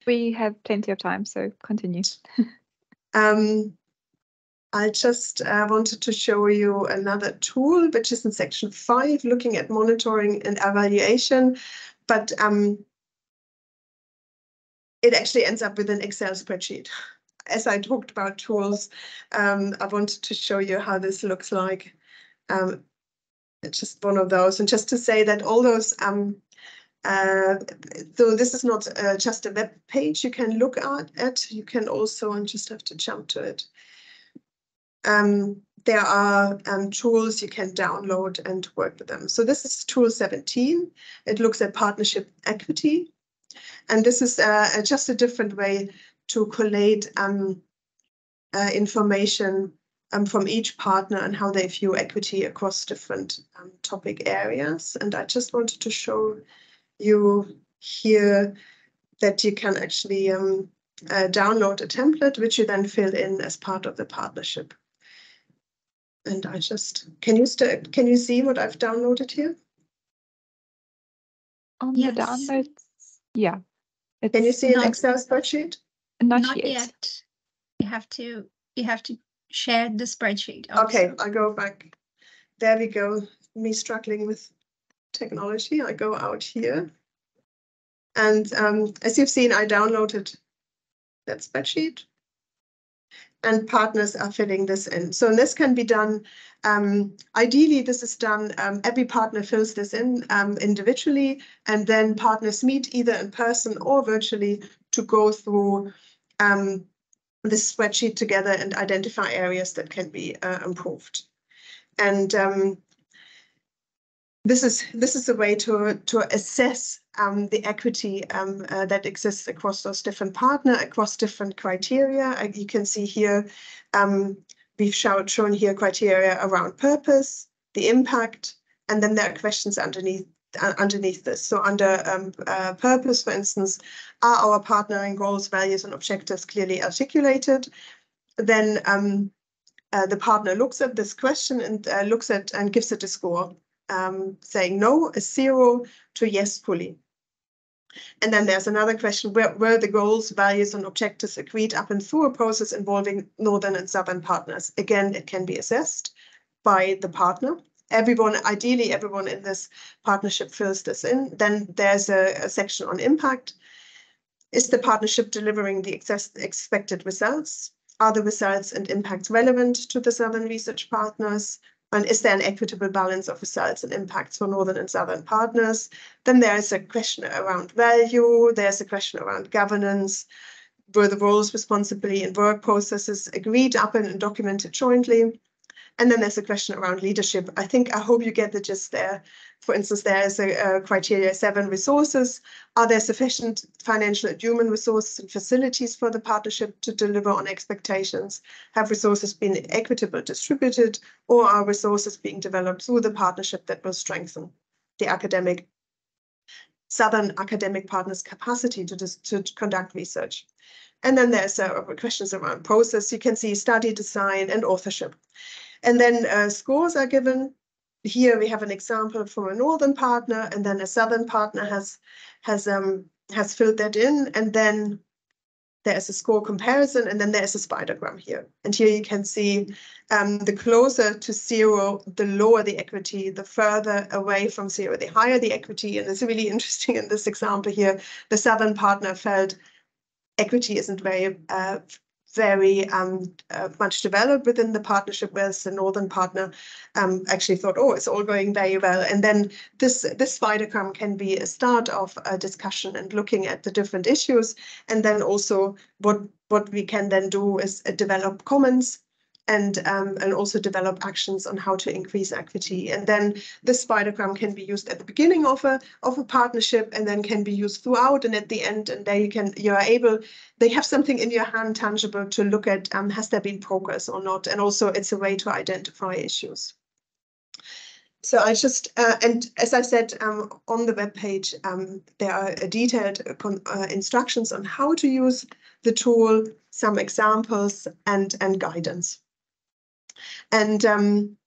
We have plenty of time, so continue. um, I just uh, wanted to show you another tool, which is in section five, looking at monitoring and evaluation. But um, it actually ends up with an Excel spreadsheet. As I talked about tools, um, I wanted to show you how this looks like. Um, it's just one of those. And just to say that all those um, uh, so this is not uh, just a web page you can look at it. You can also, and just have to jump to it. Um, there are um, tools you can download and work with them. So this is tool 17. It looks at partnership equity. And this is uh, just a different way to collate um, uh, information um, from each partner and how they view equity across different um, topic areas. And I just wanted to show you hear that you can actually um, uh, download a template, which you then fill in as part of the partnership. And I just, can you st can you see what I've downloaded here? On Yes. the downloads, yeah. Can you see an Excel spreadsheet? Not, Not yet. yet. You have to, you have to share the spreadsheet. Okay, also. I go back. There we go. Me struggling with technology. I go out here. And um, as you've seen, I downloaded that spreadsheet. And partners are filling this in. So this can be done. Um, ideally, this is done. Um, every partner fills this in um, individually, and then partners meet either in person or virtually to go through um, this spreadsheet together and identify areas that can be uh, improved. And um, this is this is a way to to assess um, the equity um, uh, that exists across those different partner, across different criteria. Uh, you can see here um, we've shown shown here criteria around purpose, the impact, and then there are questions underneath uh, underneath this. So under um, uh, purpose, for instance, are our partnering goals, values, and objectives clearly articulated? Then um, uh, the partner looks at this question and looks at and gives it a score, um, saying no, a zero to yes, fully. And then there's another question, where were the goals, values, and objectives agreed up and through a process involving northern and southern partners? Again, it can be assessed by the partner. Everyone, ideally, everyone in this partnership fills this in. Then there's a, a section on impact. Is the partnership delivering the expected results? Are the results and impacts relevant to the Southern research partners? And is there an equitable balance of results and impacts for Northern and Southern partners? Then there is a question around value. There's a question around governance. Were the roles, responsibility, and work processes agreed upon and documented jointly? And then there's a question around leadership. I think, I hope you get the gist there. For instance, there is a, a criteria seven resources. Are there sufficient financial and human resources and facilities for the partnership to deliver on expectations? Have resources been equitably distributed or are resources being developed through the partnership that will strengthen the academic Southern academic partners' capacity to, to conduct research? And then there's uh, questions around process. You can see study design and authorship. And then uh, scores are given. Here we have an example from a northern partner, and then a southern partner has has um has filled that in, and then there's a score comparison, and then there's a spidergram here. And here you can see um, the closer to zero, the lower the equity, the further away from zero, the higher the equity. And it's really interesting in this example here, the southern partner felt equity isn't very uh, very um, uh, much developed within the partnership, whereas the northern partner um, actually thought, oh, it's all going very well. And then this this spidergram can be a start of a discussion and looking at the different issues, and then also what what we can then do is uh, develop comments and um, and also develop actions on how to increase equity. And then this spidergram can be used at the beginning of a of a partnership, and then can be used throughout and at the end. And there you can you are able they have something in your hand tangible to look at. Um, has there been progress or not? And also it's a way to identify issues. So I just, uh, and as I said, um, on the web page, um, there are detailed uh, instructions on how to use the tool, some examples and, and guidance. And um,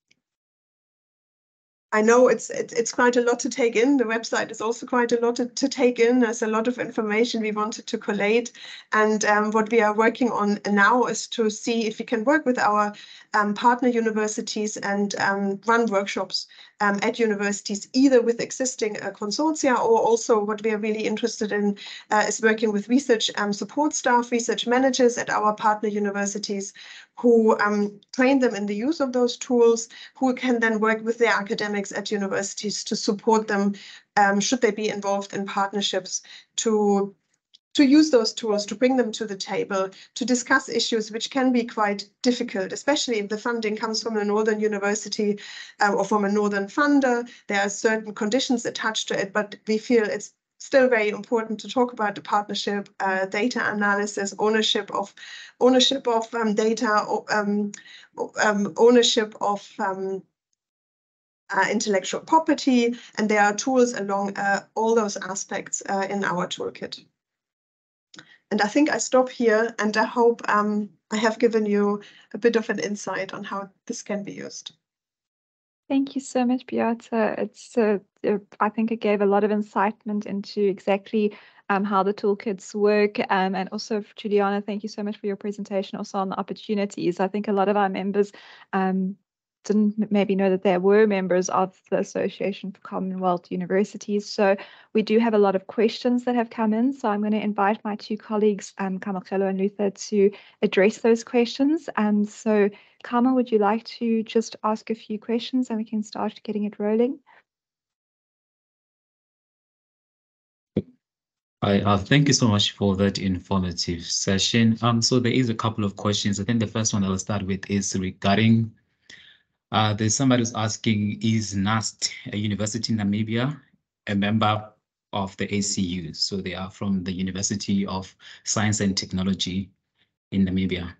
I know it's, it's it's quite a lot to take in. The website is also quite a lot to, to take in. There's a lot of information we wanted to collate. And um, what we are working on now is to see if we can work with our um, partner universities and um, run workshops um, at universities, either with existing uh, consortia or also what we are really interested in uh, is working with research um, support staff, research managers at our partner universities who um, train them in the use of those tools, who can then work with their academics at universities to support them um, should they be involved in partnerships to to use those tools to bring them to the table to discuss issues which can be quite difficult, especially if the funding comes from a northern university uh, or from a northern funder. There are certain conditions attached to it, but we feel it's still very important to talk about the partnership, uh, data analysis, ownership of ownership of um, data, um, um, ownership of um, uh, intellectual property, and there are tools along uh, all those aspects uh, in our toolkit. And I think I stop here, and I hope um, I have given you a bit of an insight on how this can be used. Thank you so much, Beate. It's uh, uh, I think it gave a lot of incitement into exactly um, how the toolkits work. Um, and also, Juliana, thank you so much for your presentation also on the opportunities. I think a lot of our members um, didn't maybe know that there were members of the Association for Commonwealth Universities. So we do have a lot of questions that have come in. So I'm going to invite my two colleagues, um, Kamakelo and Luther, to address those questions. And so, Kama, would you like to just ask a few questions and we can start getting it rolling? I, uh, thank you so much for that informative session. Um, so there is a couple of questions. I think the first one I'll start with is regarding uh, there's somebody who's asking, is NUST, a university in Namibia, a member of the ACU? So they are from the University of Science and Technology in Namibia.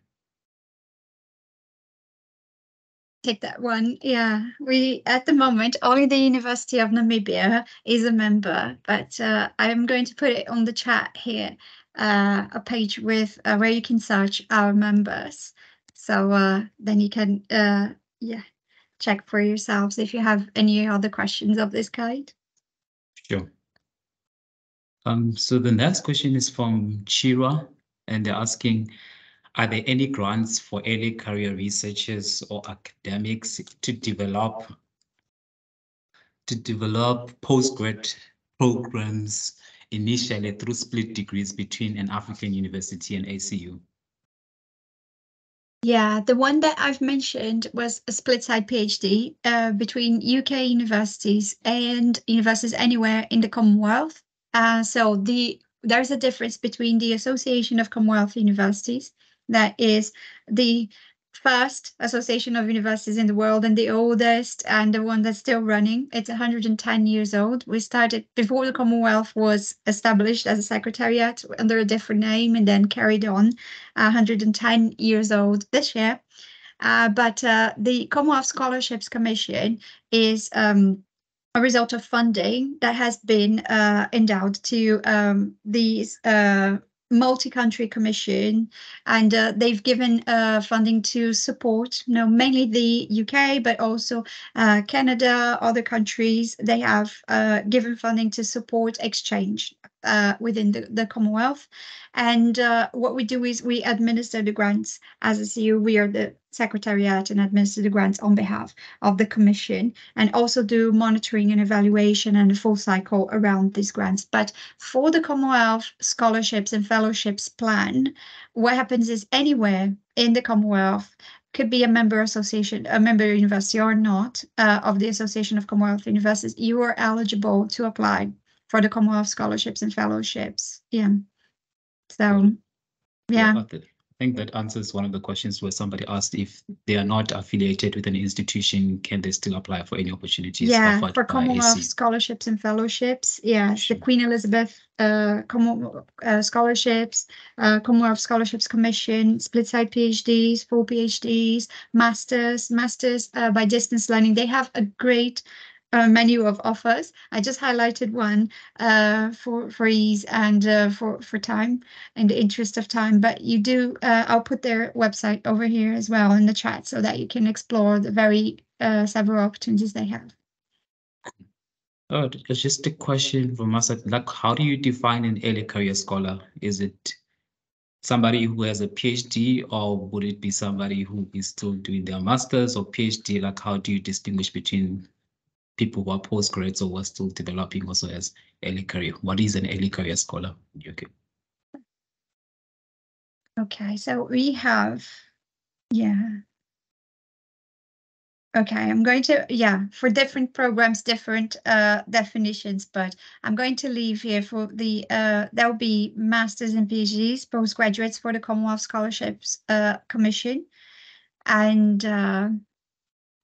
Take that one. Yeah, we at the moment only the University of Namibia is a member, but uh, I'm going to put it on the chat here, uh, a page with uh, where you can search our members. So uh, then you can, uh, yeah, check for yourselves if you have any other questions of this kind. Sure. Um, so the next question is from Chira, and they're asking, are there any grants for early career researchers or academics to develop to develop postgrad programs initially through split degrees between an African university and ACU? Yeah, the one that I've mentioned was a split-site PhD uh, between UK universities and universities anywhere in the Commonwealth. Uh, so the there's a difference between the Association of Commonwealth Universities, that is the first association of universities in the world and the oldest and the one that's still running. It's 110 years old. We started before the Commonwealth was established as a secretariat under a different name and then carried on 110 years old this year. Uh, but uh, the Commonwealth Scholarships Commission is um, a result of funding that has been uh, endowed to um, these uh, multi-country commission and uh, they've given uh, funding to support you know mainly the UK but also uh, Canada other countries. They have uh, given funding to support exchange uh, within the, the Commonwealth. And uh, what we do is we administer the grants. As ACU we are the secretariat and administer the grants on behalf of the commission and also do monitoring and evaluation and the full cycle around these grants. But for the Commonwealth scholarships and fellowships plan, what happens is anywhere in the Commonwealth could be a member association, a member university or not uh, of the Association of Commonwealth Universities, you are eligible to apply for the Commonwealth scholarships and fellowships. Yeah. So, yeah think that answers one of the questions where somebody asked if they are not affiliated with an institution, can they still apply for any opportunities? Yeah, for Commonwealth scholarships and fellowships. Yeah, sure. the Queen Elizabeth uh, Commonwealth uh, scholarships, uh, Commonwealth Scholarships Commission, split-site PhDs, full PhDs, masters, masters uh, by distance learning. They have a great a menu of offers. I just highlighted one uh, for for ease and uh, for for time in the interest of time. But you do, uh, I'll put their website over here as well in the chat so that you can explore the very uh, several opportunities they have. Oh, just a question from us. Like, how do you define an early career scholar? Is it somebody who has a PhD, or would it be somebody who is still doing their masters or PhD? Like, how do you distinguish between people who are postgrads or who are still developing also as early career. What is an early career scholar Okay. Okay, so we have, yeah. Okay, I'm going to, yeah, for different programs, different uh, definitions, but I'm going to leave here for the, uh, there'll be masters and PhDs, postgraduates for the Commonwealth Scholarships uh, Commission. And uh,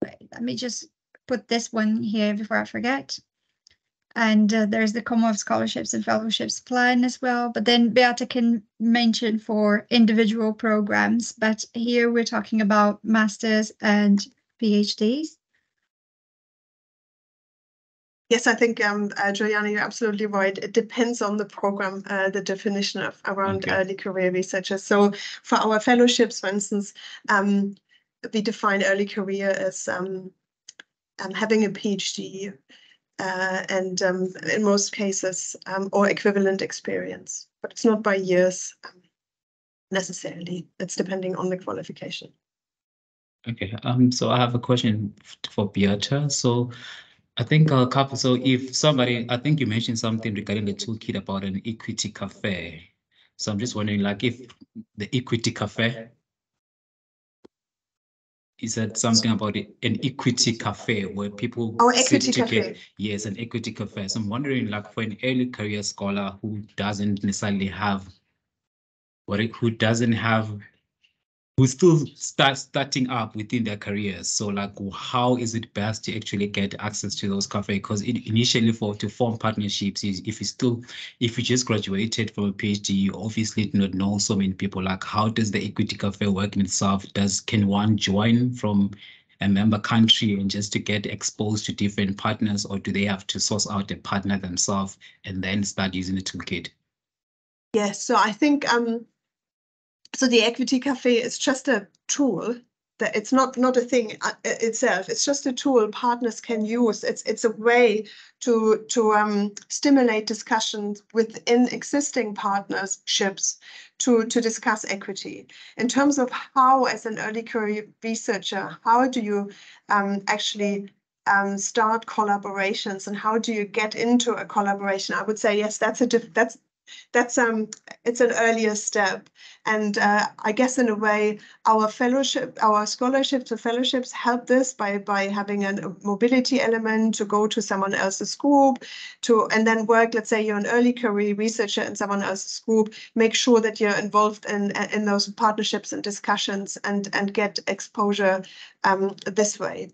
let me just put this one here before I forget. and uh, there's the Commonwealth Scholarships and Fellowships plan as well. But then Beate can mention for individual programs, but here we're talking about masters and PhDs. Yes, I think, um, uh, Juliana, you're absolutely right. It depends on the program, uh, the definition of around Okay. early career researchers. So for our fellowships, for instance, um, we define early career as um, um, having a PhD uh, and um, in most cases um, or equivalent experience, but it's not by years um, necessarily. It's depending on the qualification. Okay, um, so I have a question for Beate. So I think a couple, so if somebody, I think you mentioned something regarding the toolkit about an equity cafe. So I'm just wondering, like, if the equity cafe, is said something about it, an equity cafe where people oh, Our sit equity together? cafe. Yes, an equity cafe. So I'm wondering, like, for an early career scholar who doesn't necessarily have, what it- who doesn't have, who's still start starting up within their careers. So, like, how is it best to actually get access to those cafes? Because initially, for to form partnerships, is if you still, if you just graduated from a PhD, you obviously do not know so many people. Like, how does the equity cafe work in itself? Does can one join from a member country and just to get exposed to different partners, or do they have to source out a partner themselves and then start using the toolkit? Yes, so I think um, so the equity cafe is just a tool that it's not not a thing uh, itself. It's just a tool partners can use. It's it's a way to to um, stimulate discussions within existing partnerships to to discuss equity in terms of how, as an early career researcher, how do you um, actually um, start collaborations and how do you get into a collaboration? I would say yes, that's a that's that's um it's an earlier step. And uh, i guess in a way our fellowship our scholarships or fellowships help this by by having a mobility element to go to someone else's group to and then work let's say you're an early career researcher in someone else's group make sure that you're involved in in those partnerships and discussions and and get exposure um, this way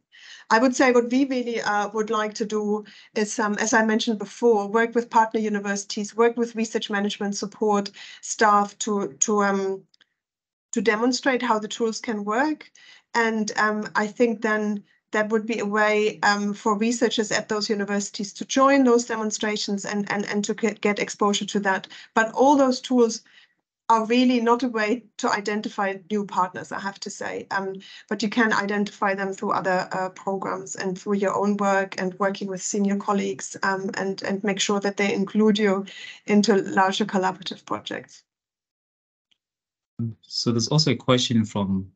I would say what we really uh, would like to do is, um, as I mentioned before, work with partner universities, work with research management support staff to to um, to demonstrate how the tools can work. And um, I think then that would be a way um, for researchers at those universities to join those demonstrations and, and, and to get, get exposure to that. But all those tools are really not a way to identify new partners, I have to say. Um, but you can identify them through other uh, programs and through your own work and working with senior colleagues um, and, and make sure that they include you into larger collaborative projects. So there's also a question from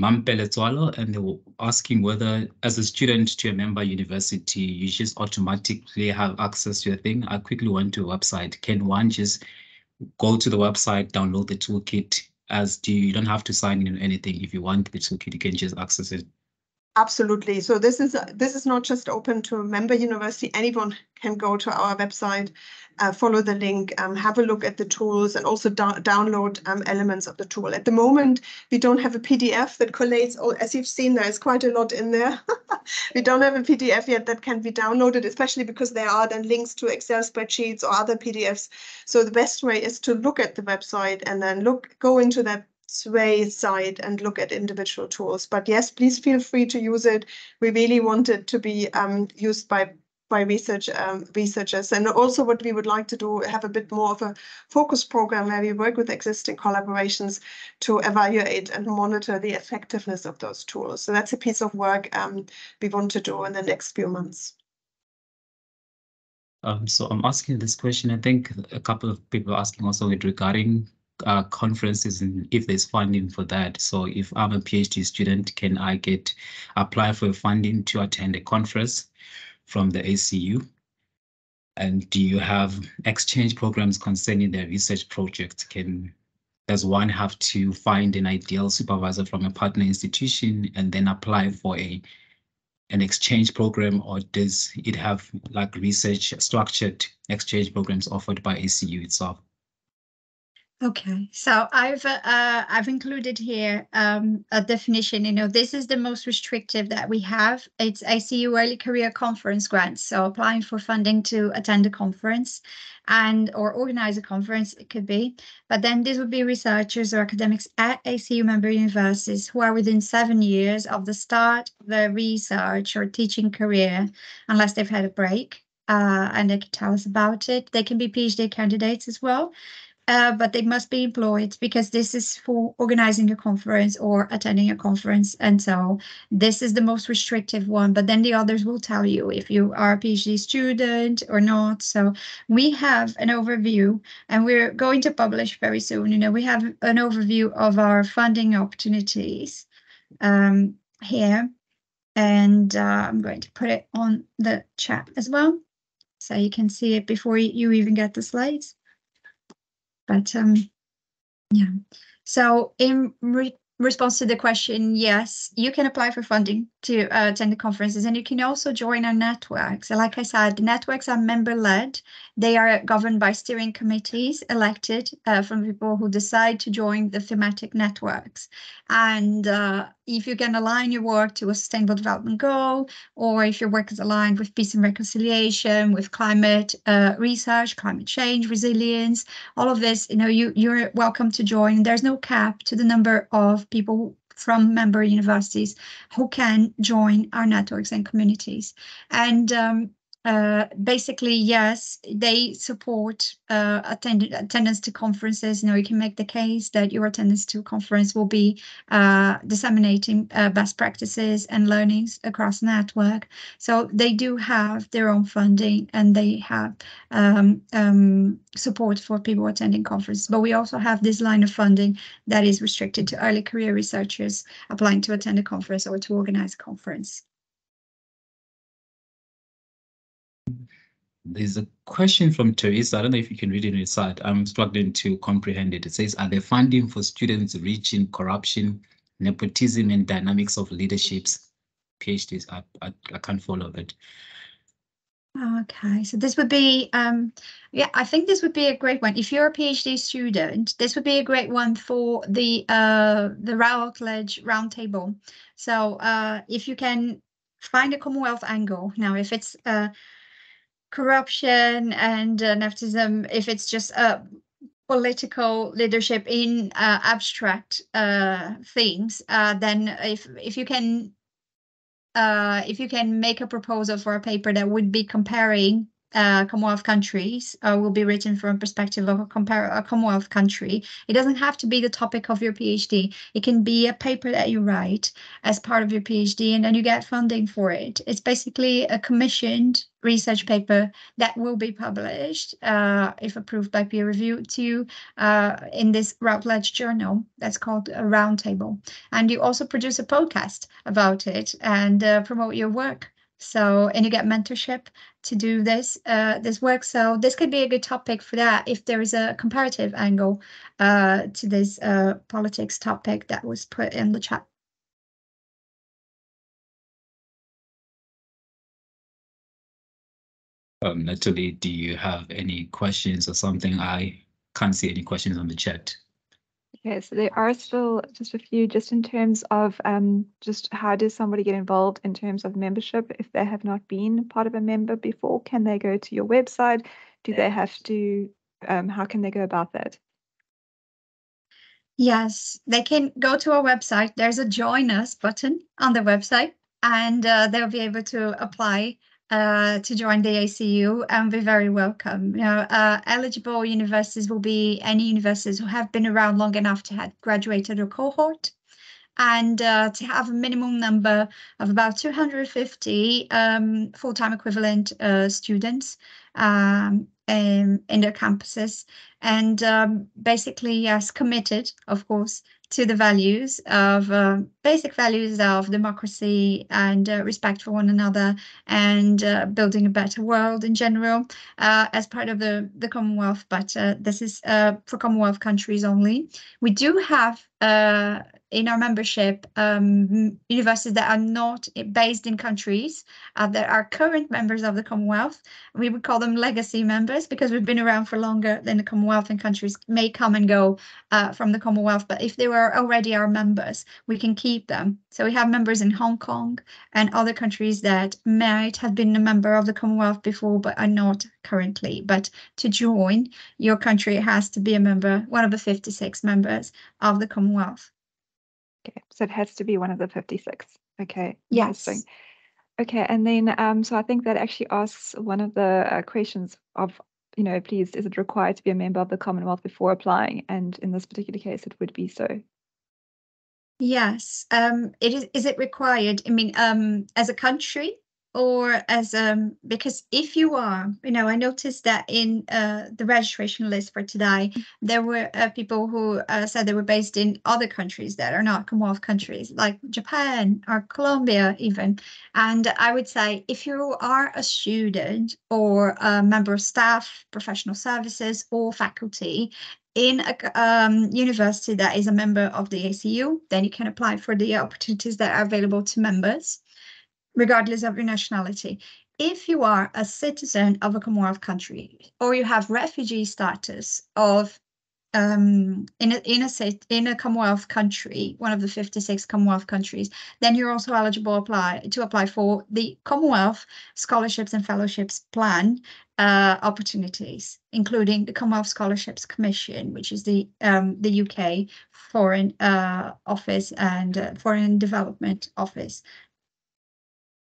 Mampele Tswalo, and they were asking whether, as a student to a member university, you just automatically have access to a thing. I quickly went to a website. Can one just go to the website, download the toolkit? As do you, don't have to sign in anything. If you want the toolkit, you can just access it. Absolutely. So this is this is not just open to a member university. Anyone can go to our website, uh, follow the link, um, have a look at the tools, and also do download um, elements of the tool. At the moment, we don't have a PDF that collates all. As you've seen, there is quite a lot in there. we don't have a PDF yet that can be downloaded, especially because there are then links to Excel spreadsheets or other PDFs. So the best way is to look at the website and then look go into that Sway site and look at individual tools. But yes, please feel free to use it. We really want it to be um, used by by research um, researchers. And also what we would like to do, have a bit more of a focus program where we work with existing collaborations to evaluate and monitor the effectiveness of those tools. So that's a piece of work um, we want to do in the next few months. Um, so I'm asking this question. I think a couple of people are asking also regarding uh, conferences and if there's funding for that. So if I'm a PhD student, can I get apply for funding to attend a conference from the ACU? And do you have exchange programs concerning their research projects? Can does one have to find an ideal supervisor from a partner institution and then apply for a an exchange program or does it have like research structured exchange programs offered by ACU itself? Okay, so I've uh, I've included here um, a definition. You know, this is the most restrictive that we have. It's ACU Early Career Conference grants. So applying for funding to attend a conference and or organize a conference, it could be. But then this would be researchers or academics at ACU member universities who are within seven years of the start of their research or teaching career, unless they've had a break. Uh, and they can tell us about it. They can be PhD candidates as well uh, but they must be employed because this is for organizing a conference or attending a conference. And so this is the most restrictive one, but then the others will tell you if you are a PhD student or not. So we have an overview and we're going to publish very soon. You know, we have an overview of our funding opportunities um, here. And uh, I'm going to put it on the chat as well. So you can see it before you even get the slides. But um, yeah, so in re response to the question, yes, you can apply for funding to uh, attend the conferences and you can also join our networks. Like I said, the networks are member led. They are governed by steering committees elected uh, from people who decide to join the thematic networks. And uh, if you can align your work to a sustainable development goal, or if your work is aligned with peace and reconciliation, with climate uh, research, climate change, resilience, all of this, you know, you, you're welcome to join. There's no cap to the number of people from member universities who can join our networks and communities. And um, uh, basically, yes, they support uh, attend attendance to conferences. You know, you can make the case that your attendance to a conference will be uh, disseminating uh, best practices and learnings across network. So they do have their own funding and they have um, um, support for people attending conferences. But we also have this line of funding that is restricted to early career researchers applying to attend a conference or to organize a conference. There's a question from Teresa. I don't know if you can read it inside. I'm struggling to comprehend it. It says, are there funding for students reaching corruption, nepotism, and dynamics of leaderships? PhDs, I, I, I can't follow that. Okay, so this would be, um, yeah, I think this would be a great one. If you're a PhD student, this would be a great one for the uh, the Routledge Roundtable. So uh, if you can find a Commonwealth angle, now if it's uh, corruption and uh, nepotism, if it's just a political leadership in uh, abstract uh, themes, uh, then if if you can uh, if you can make a proposal for a paper that would be comparing uh, Commonwealth countries uh, will be written from a perspective of a, compare a Commonwealth country. It doesn't have to be the topic of your PhD. It can be a paper that you write as part of your PhD and then you get funding for it. It's basically a commissioned research paper that will be published, uh, if approved by peer review, to uh, in this Routledge journal that's called a roundtable. And you also produce a podcast about it and uh, promote your work. So, and you get mentorship to do this uh, this work. So this could be a good topic for that if there is a comparative angle uh, to this uh, politics topic that was put in the chat. Um, Natalie, do you have any questions or something? I can't see any questions on the chat. Okay, so there are still just a few, just in terms of um, just how does somebody get involved in terms of membership if they have not been part of a member before? Can they go to your website? Do they have to? Um, how can they go about that? Yes, they can go to our website. There's a join us button on the website, and uh, they'll be able to apply uh, to join the ACU and be very welcome. You know, uh, eligible universities will be any universities who have been around long enough to have graduated a cohort and uh, to have a minimum number of about 250 um, full-time equivalent uh, students um, in, in their campuses and um, basically yes committed of course to the values of uh, basic values of democracy and uh, respect for one another and uh, building a better world in general uh, as part of the, the Commonwealth, but uh, this is uh, for Commonwealth countries only. We do have in our membership um, universities that are not based in countries uh, that are current members of the Commonwealth. We would call them legacy members because we've been around for longer than the Commonwealth and countries may come and go uh, from the Commonwealth. But if they were already our members, we can keep them. So we have members in Hong Kong and other countries that might have been a member of the Commonwealth before but are not currently. But to join, your country has to be a member, one of the 56 members of the Commonwealth. Okay, so it has to be one of the 56. Okay, Yes. interesting. Okay, and then um, so I think that actually asks one of the uh, questions of, you know, please, is it required to be a member of the Commonwealth before applying? And in this particular case, it would be so. Yes, um, it is, is it required? I mean, um, as a country or as, um, because if you are, you know, I noticed that in, uh, the registration list for today, there were, uh, people who, uh, said they were based in other countries that are not Commonwealth countries, like Japan or Colombia even. And I would say if you are a student or a member of staff, professional services or faculty, in a um, university that is a member of the ACU, then you can apply for the opportunities that are available to members, regardless of your nationality. If you are a citizen of a Commonwealth country or you have refugee status of um, in a in a in a Commonwealth country, one of the 56 Commonwealth countries, then you're also eligible apply to apply for the Commonwealth scholarships and fellowships plan uh, opportunities, including the Commonwealth Scholarships Commission, which is the um, the UK Foreign uh, Office and uh, Foreign Development Office.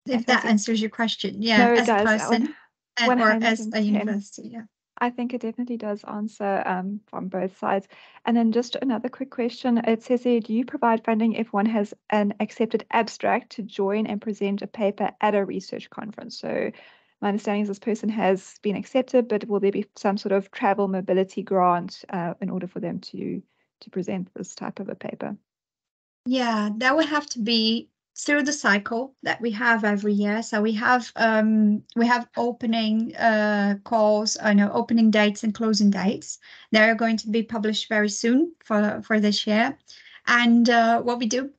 If that answers your question, yeah, No, as a does. Uh, person and, or as a university, yeah. I think it definitely does answer um, from both sides. And then just another quick question. It says here, do you provide funding if one has an accepted abstract to join and present a paper at a research conference? So my understanding is this person has been accepted, but will there be some sort of travel mobility grant uh, in order for them to to present this type of a paper? Yeah, that would have to be through the cycle that we have every year. So we have um we have opening uh calls, I know opening dates and closing dates. They're going to be published very soon for for this year. And uh, what we do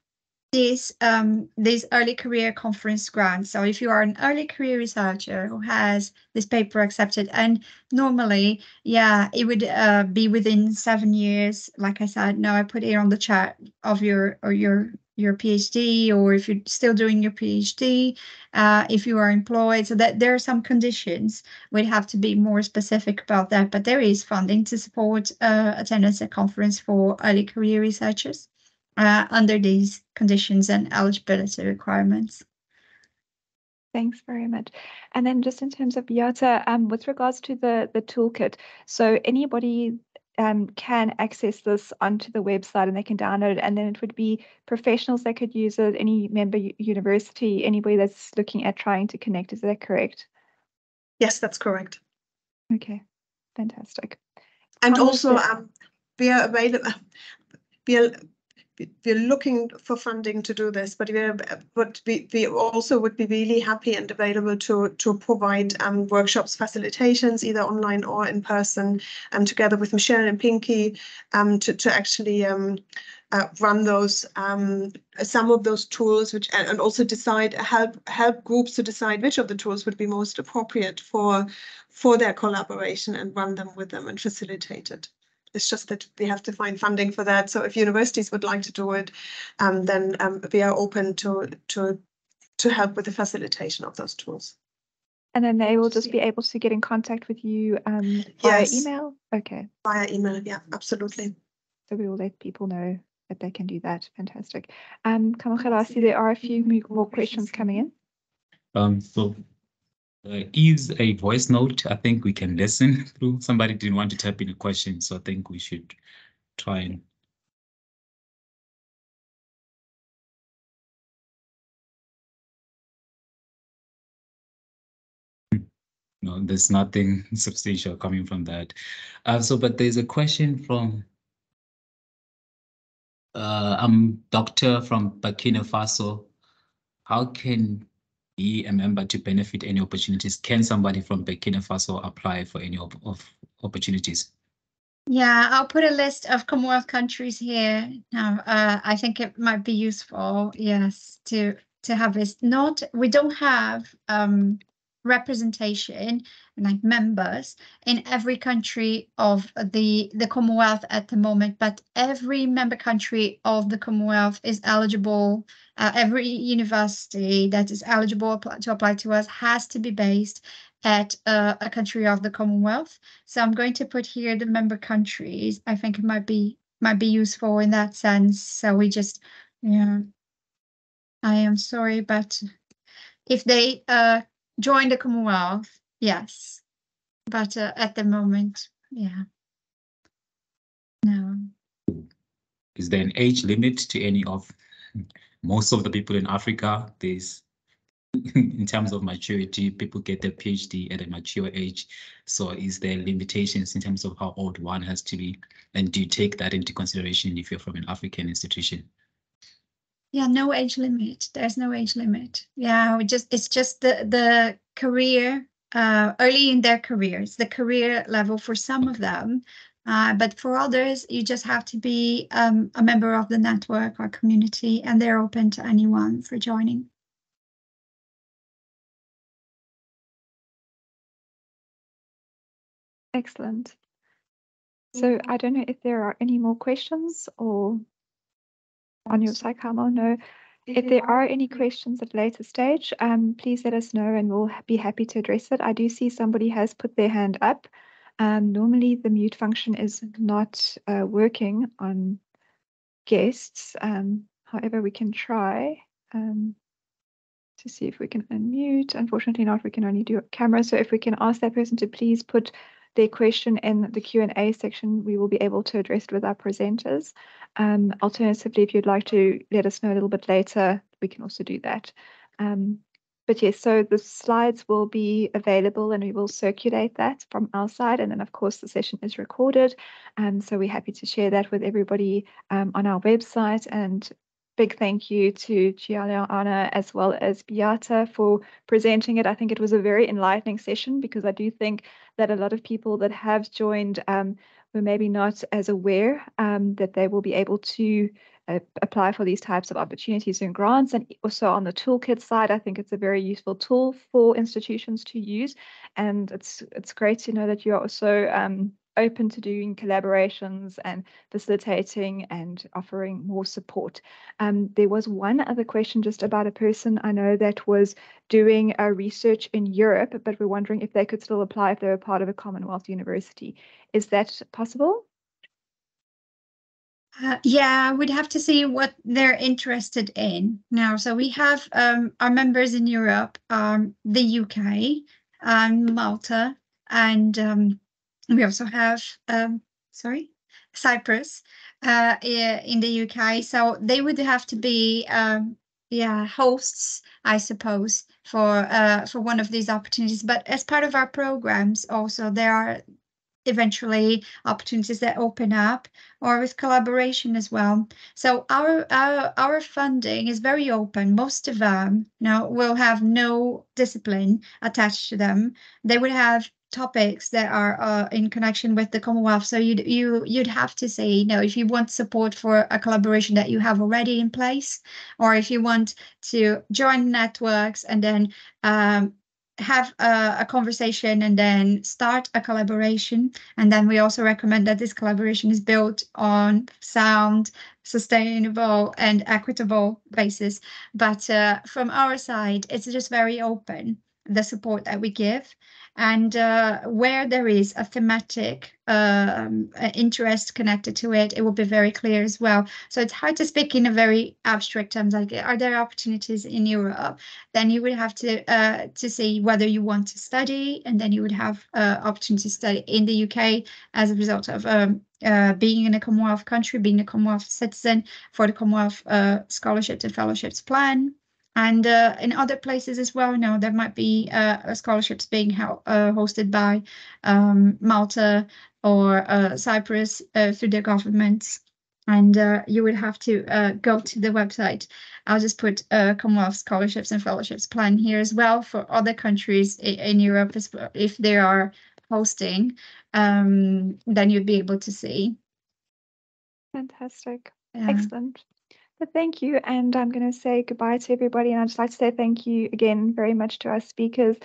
is um these early career conference grants. So if you are an early career researcher who has this paper accepted, and normally, yeah, it would uh, be within seven years. Like I said, no, I put it on the chat of your or your your PhD, or if you're still doing your PhD, uh, if you are employed. So that there are some conditions. We'd have to be more specific about that. But there is funding to support uh, attendance at conference for early career researchers uh, under these conditions and eligibility requirements. Thanks very much. And then just in terms of Beate, um, with regards to the the toolkit, so anybody um, can access this onto the website and they can download it, and then it would be professionals that could use it, any member university, anybody that's looking at trying to connect. Is that correct? Yes, that's correct. Okay, fantastic. And How also, um, we are available, we are, we're looking for funding to do this, but we are, but we, we also would be really happy and available to, to provide um, workshops, facilitations, either online or in person, um, together with Michelle and Pinky, um, to, to actually um, uh, run those, um, some of those tools, which, and, and also decide, help, help groups to decide which of the tools would be most appropriate for, for their collaboration and run them with them and facilitate it. It's just that we have to find funding for that. So if universities would like to do it, um, then um, we are open to to to help with the facilitation of those tools. And then they will just be able to get in contact with you um, via Yes. email. Okay, Via email, yeah, absolutely. so we will let people know that they can do that. Fantastic. Um, Kamogelo, I see there are a few more questions coming in. Um, so uh, is a voice note. I think we can listen through. Somebody didn't want to type in a question, so I think we should try and. No, there's nothing substantial coming from that. Uh, so, but there's a question from uh, I'm doctor from Burkina Faso. How can a member to benefit any opportunities? Can somebody from Burkina Faso apply for any op- of opportunities? Yeah, I'll put a list of Commonwealth countries here. Now, uh, I think it might be useful, yes, to to have this. Not we don't have um, representation like members in every country of the the Commonwealth at the moment, but every member country of the Commonwealth is eligible. Uh, every university that is eligible to apply to us has to be based at uh, a country of the Commonwealth. So I'm going to put here the member countries. I think it might be might be useful in that sense. So we just, yeah. I am sorry, but if they uh, join the Commonwealth, yes. But uh, at the moment, yeah. No. Is there an age limit to any of most of the people in Africa? There's in terms of maturity, people get their PhD at a mature age. So is there limitations in terms of how old one has to be? And do you take that into consideration if you're from an African institution? Yeah, no age limit. There's no age limit. Yeah, we just it's just the the career uh, early in their careers, the career level for some of them. Uh, but for others, you just have to be um, a member of the network or community, and they're open to anyone for joining. Excellent. So I don't know if there are any more questions or on your side, Carmel. No. If there are any questions at a later stage, um, please let us know and we'll be happy to address it. I do see somebody has put their hand up. Um, normally the mute function is not uh, working on guests. Um, however, we can try um, to see if we can unmute. Unfortunately not, we can only do a camera. So if we can ask that person to please put their question in the Q&A section, we will be able to address it with our presenters. Um, alternatively, if you'd like to let us know a little bit later, we can also do that. Um, but yes, so the slides will be available and we will circulate that from our side. And then, of course, the session is recorded. And so we're happy to share that with everybody um, on our website. And big thank you to Juliana as well as Beate for presenting it. I think it was a very enlightening session because I do think that a lot of people that have joined um, were maybe not as aware um, that they will be able to uh, apply for these types of opportunities and grants. And also on the toolkit side, I think it's a very useful tool for institutions to use. And it's it's great to know that you're also um, open to doing collaborations and facilitating and offering more support. Um, there was one other question just about a person I know that was doing a research in Europe, but we're wondering if they could still apply if they were part of a Commonwealth university. Is that possible? Uh, yeah, we'd have to see what they're interested in now. So we have um, our members in Europe, um, the UK, um, Malta, and um, we also have, um, sorry, Cyprus uh, in the UK. So they would have to be, um, yeah, hosts, I suppose, for uh, for one of these opportunities. But as part of our programs, also there are eventually opportunities that open up or with collaboration as well so our our, our funding is very open most of them you know will have no discipline attached to them they would have topics that are uh, in connection with the Commonwealth. So you'd you you'd have to say, you know, if you want support for a collaboration that you have already in place, or if you want to join networks and then um, have a, a, conversation and then start a collaboration. And then we also recommend that this collaboration is built on sound, sustainable, and equitable basis. But uh, from our side, it's just very open the support that we give and uh, where there is a thematic um, interest connected to it, it will be very clear as well. So it's hard to speak in a very abstract terms, like are there opportunities in Europe? Then you would have to uh, to see whether you want to study, and then you would have uh, opportunity to study in the UK as a result of um, uh, being in a Commonwealth country, being a Commonwealth citizen for the Commonwealth uh, scholarships and fellowships plan. And uh, in other places as well, now there might be uh, scholarships being held, uh, hosted by um, Malta or uh, Cyprus uh, through their governments. And uh, you would have to go to the website. I'll just put Commonwealth scholarships and fellowships plan here as well for other countries in, in Europe if they are hosting um, then you'd be able to see. Fantastic. Yeah. Excellent. Thank you. And I'm going to say goodbye to everybody. And I'd just like to say thank you again very much to our speakers,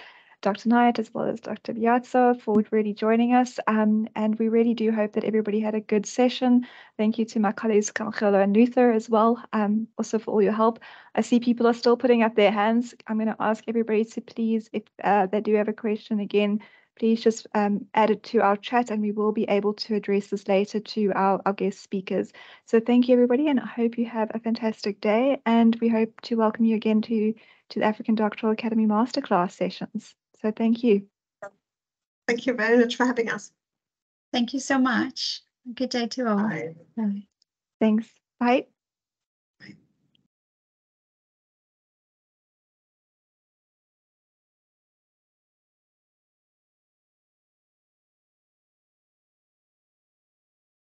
Dr. Knight, as well as Dr. Bertazzo, for really joining us. Um, and we really do hope that everybody had a good session. Thank you to my colleagues, Camilo and Luther, as well, um, also for all your help. I see people are still putting up their hands. I'm going to ask everybody to please, if uh, they do have a question again, please just um, add it to our chat and we will be able to address this later to our, our guest speakers. So thank you everybody and I hope you have a fantastic day and we hope to welcome you again to, to the African Doctoral Academy Masterclass sessions. So thank you. Thank you very much for having us. Thank you so much. Good day to all. Bye. Bye. Thanks. Bye.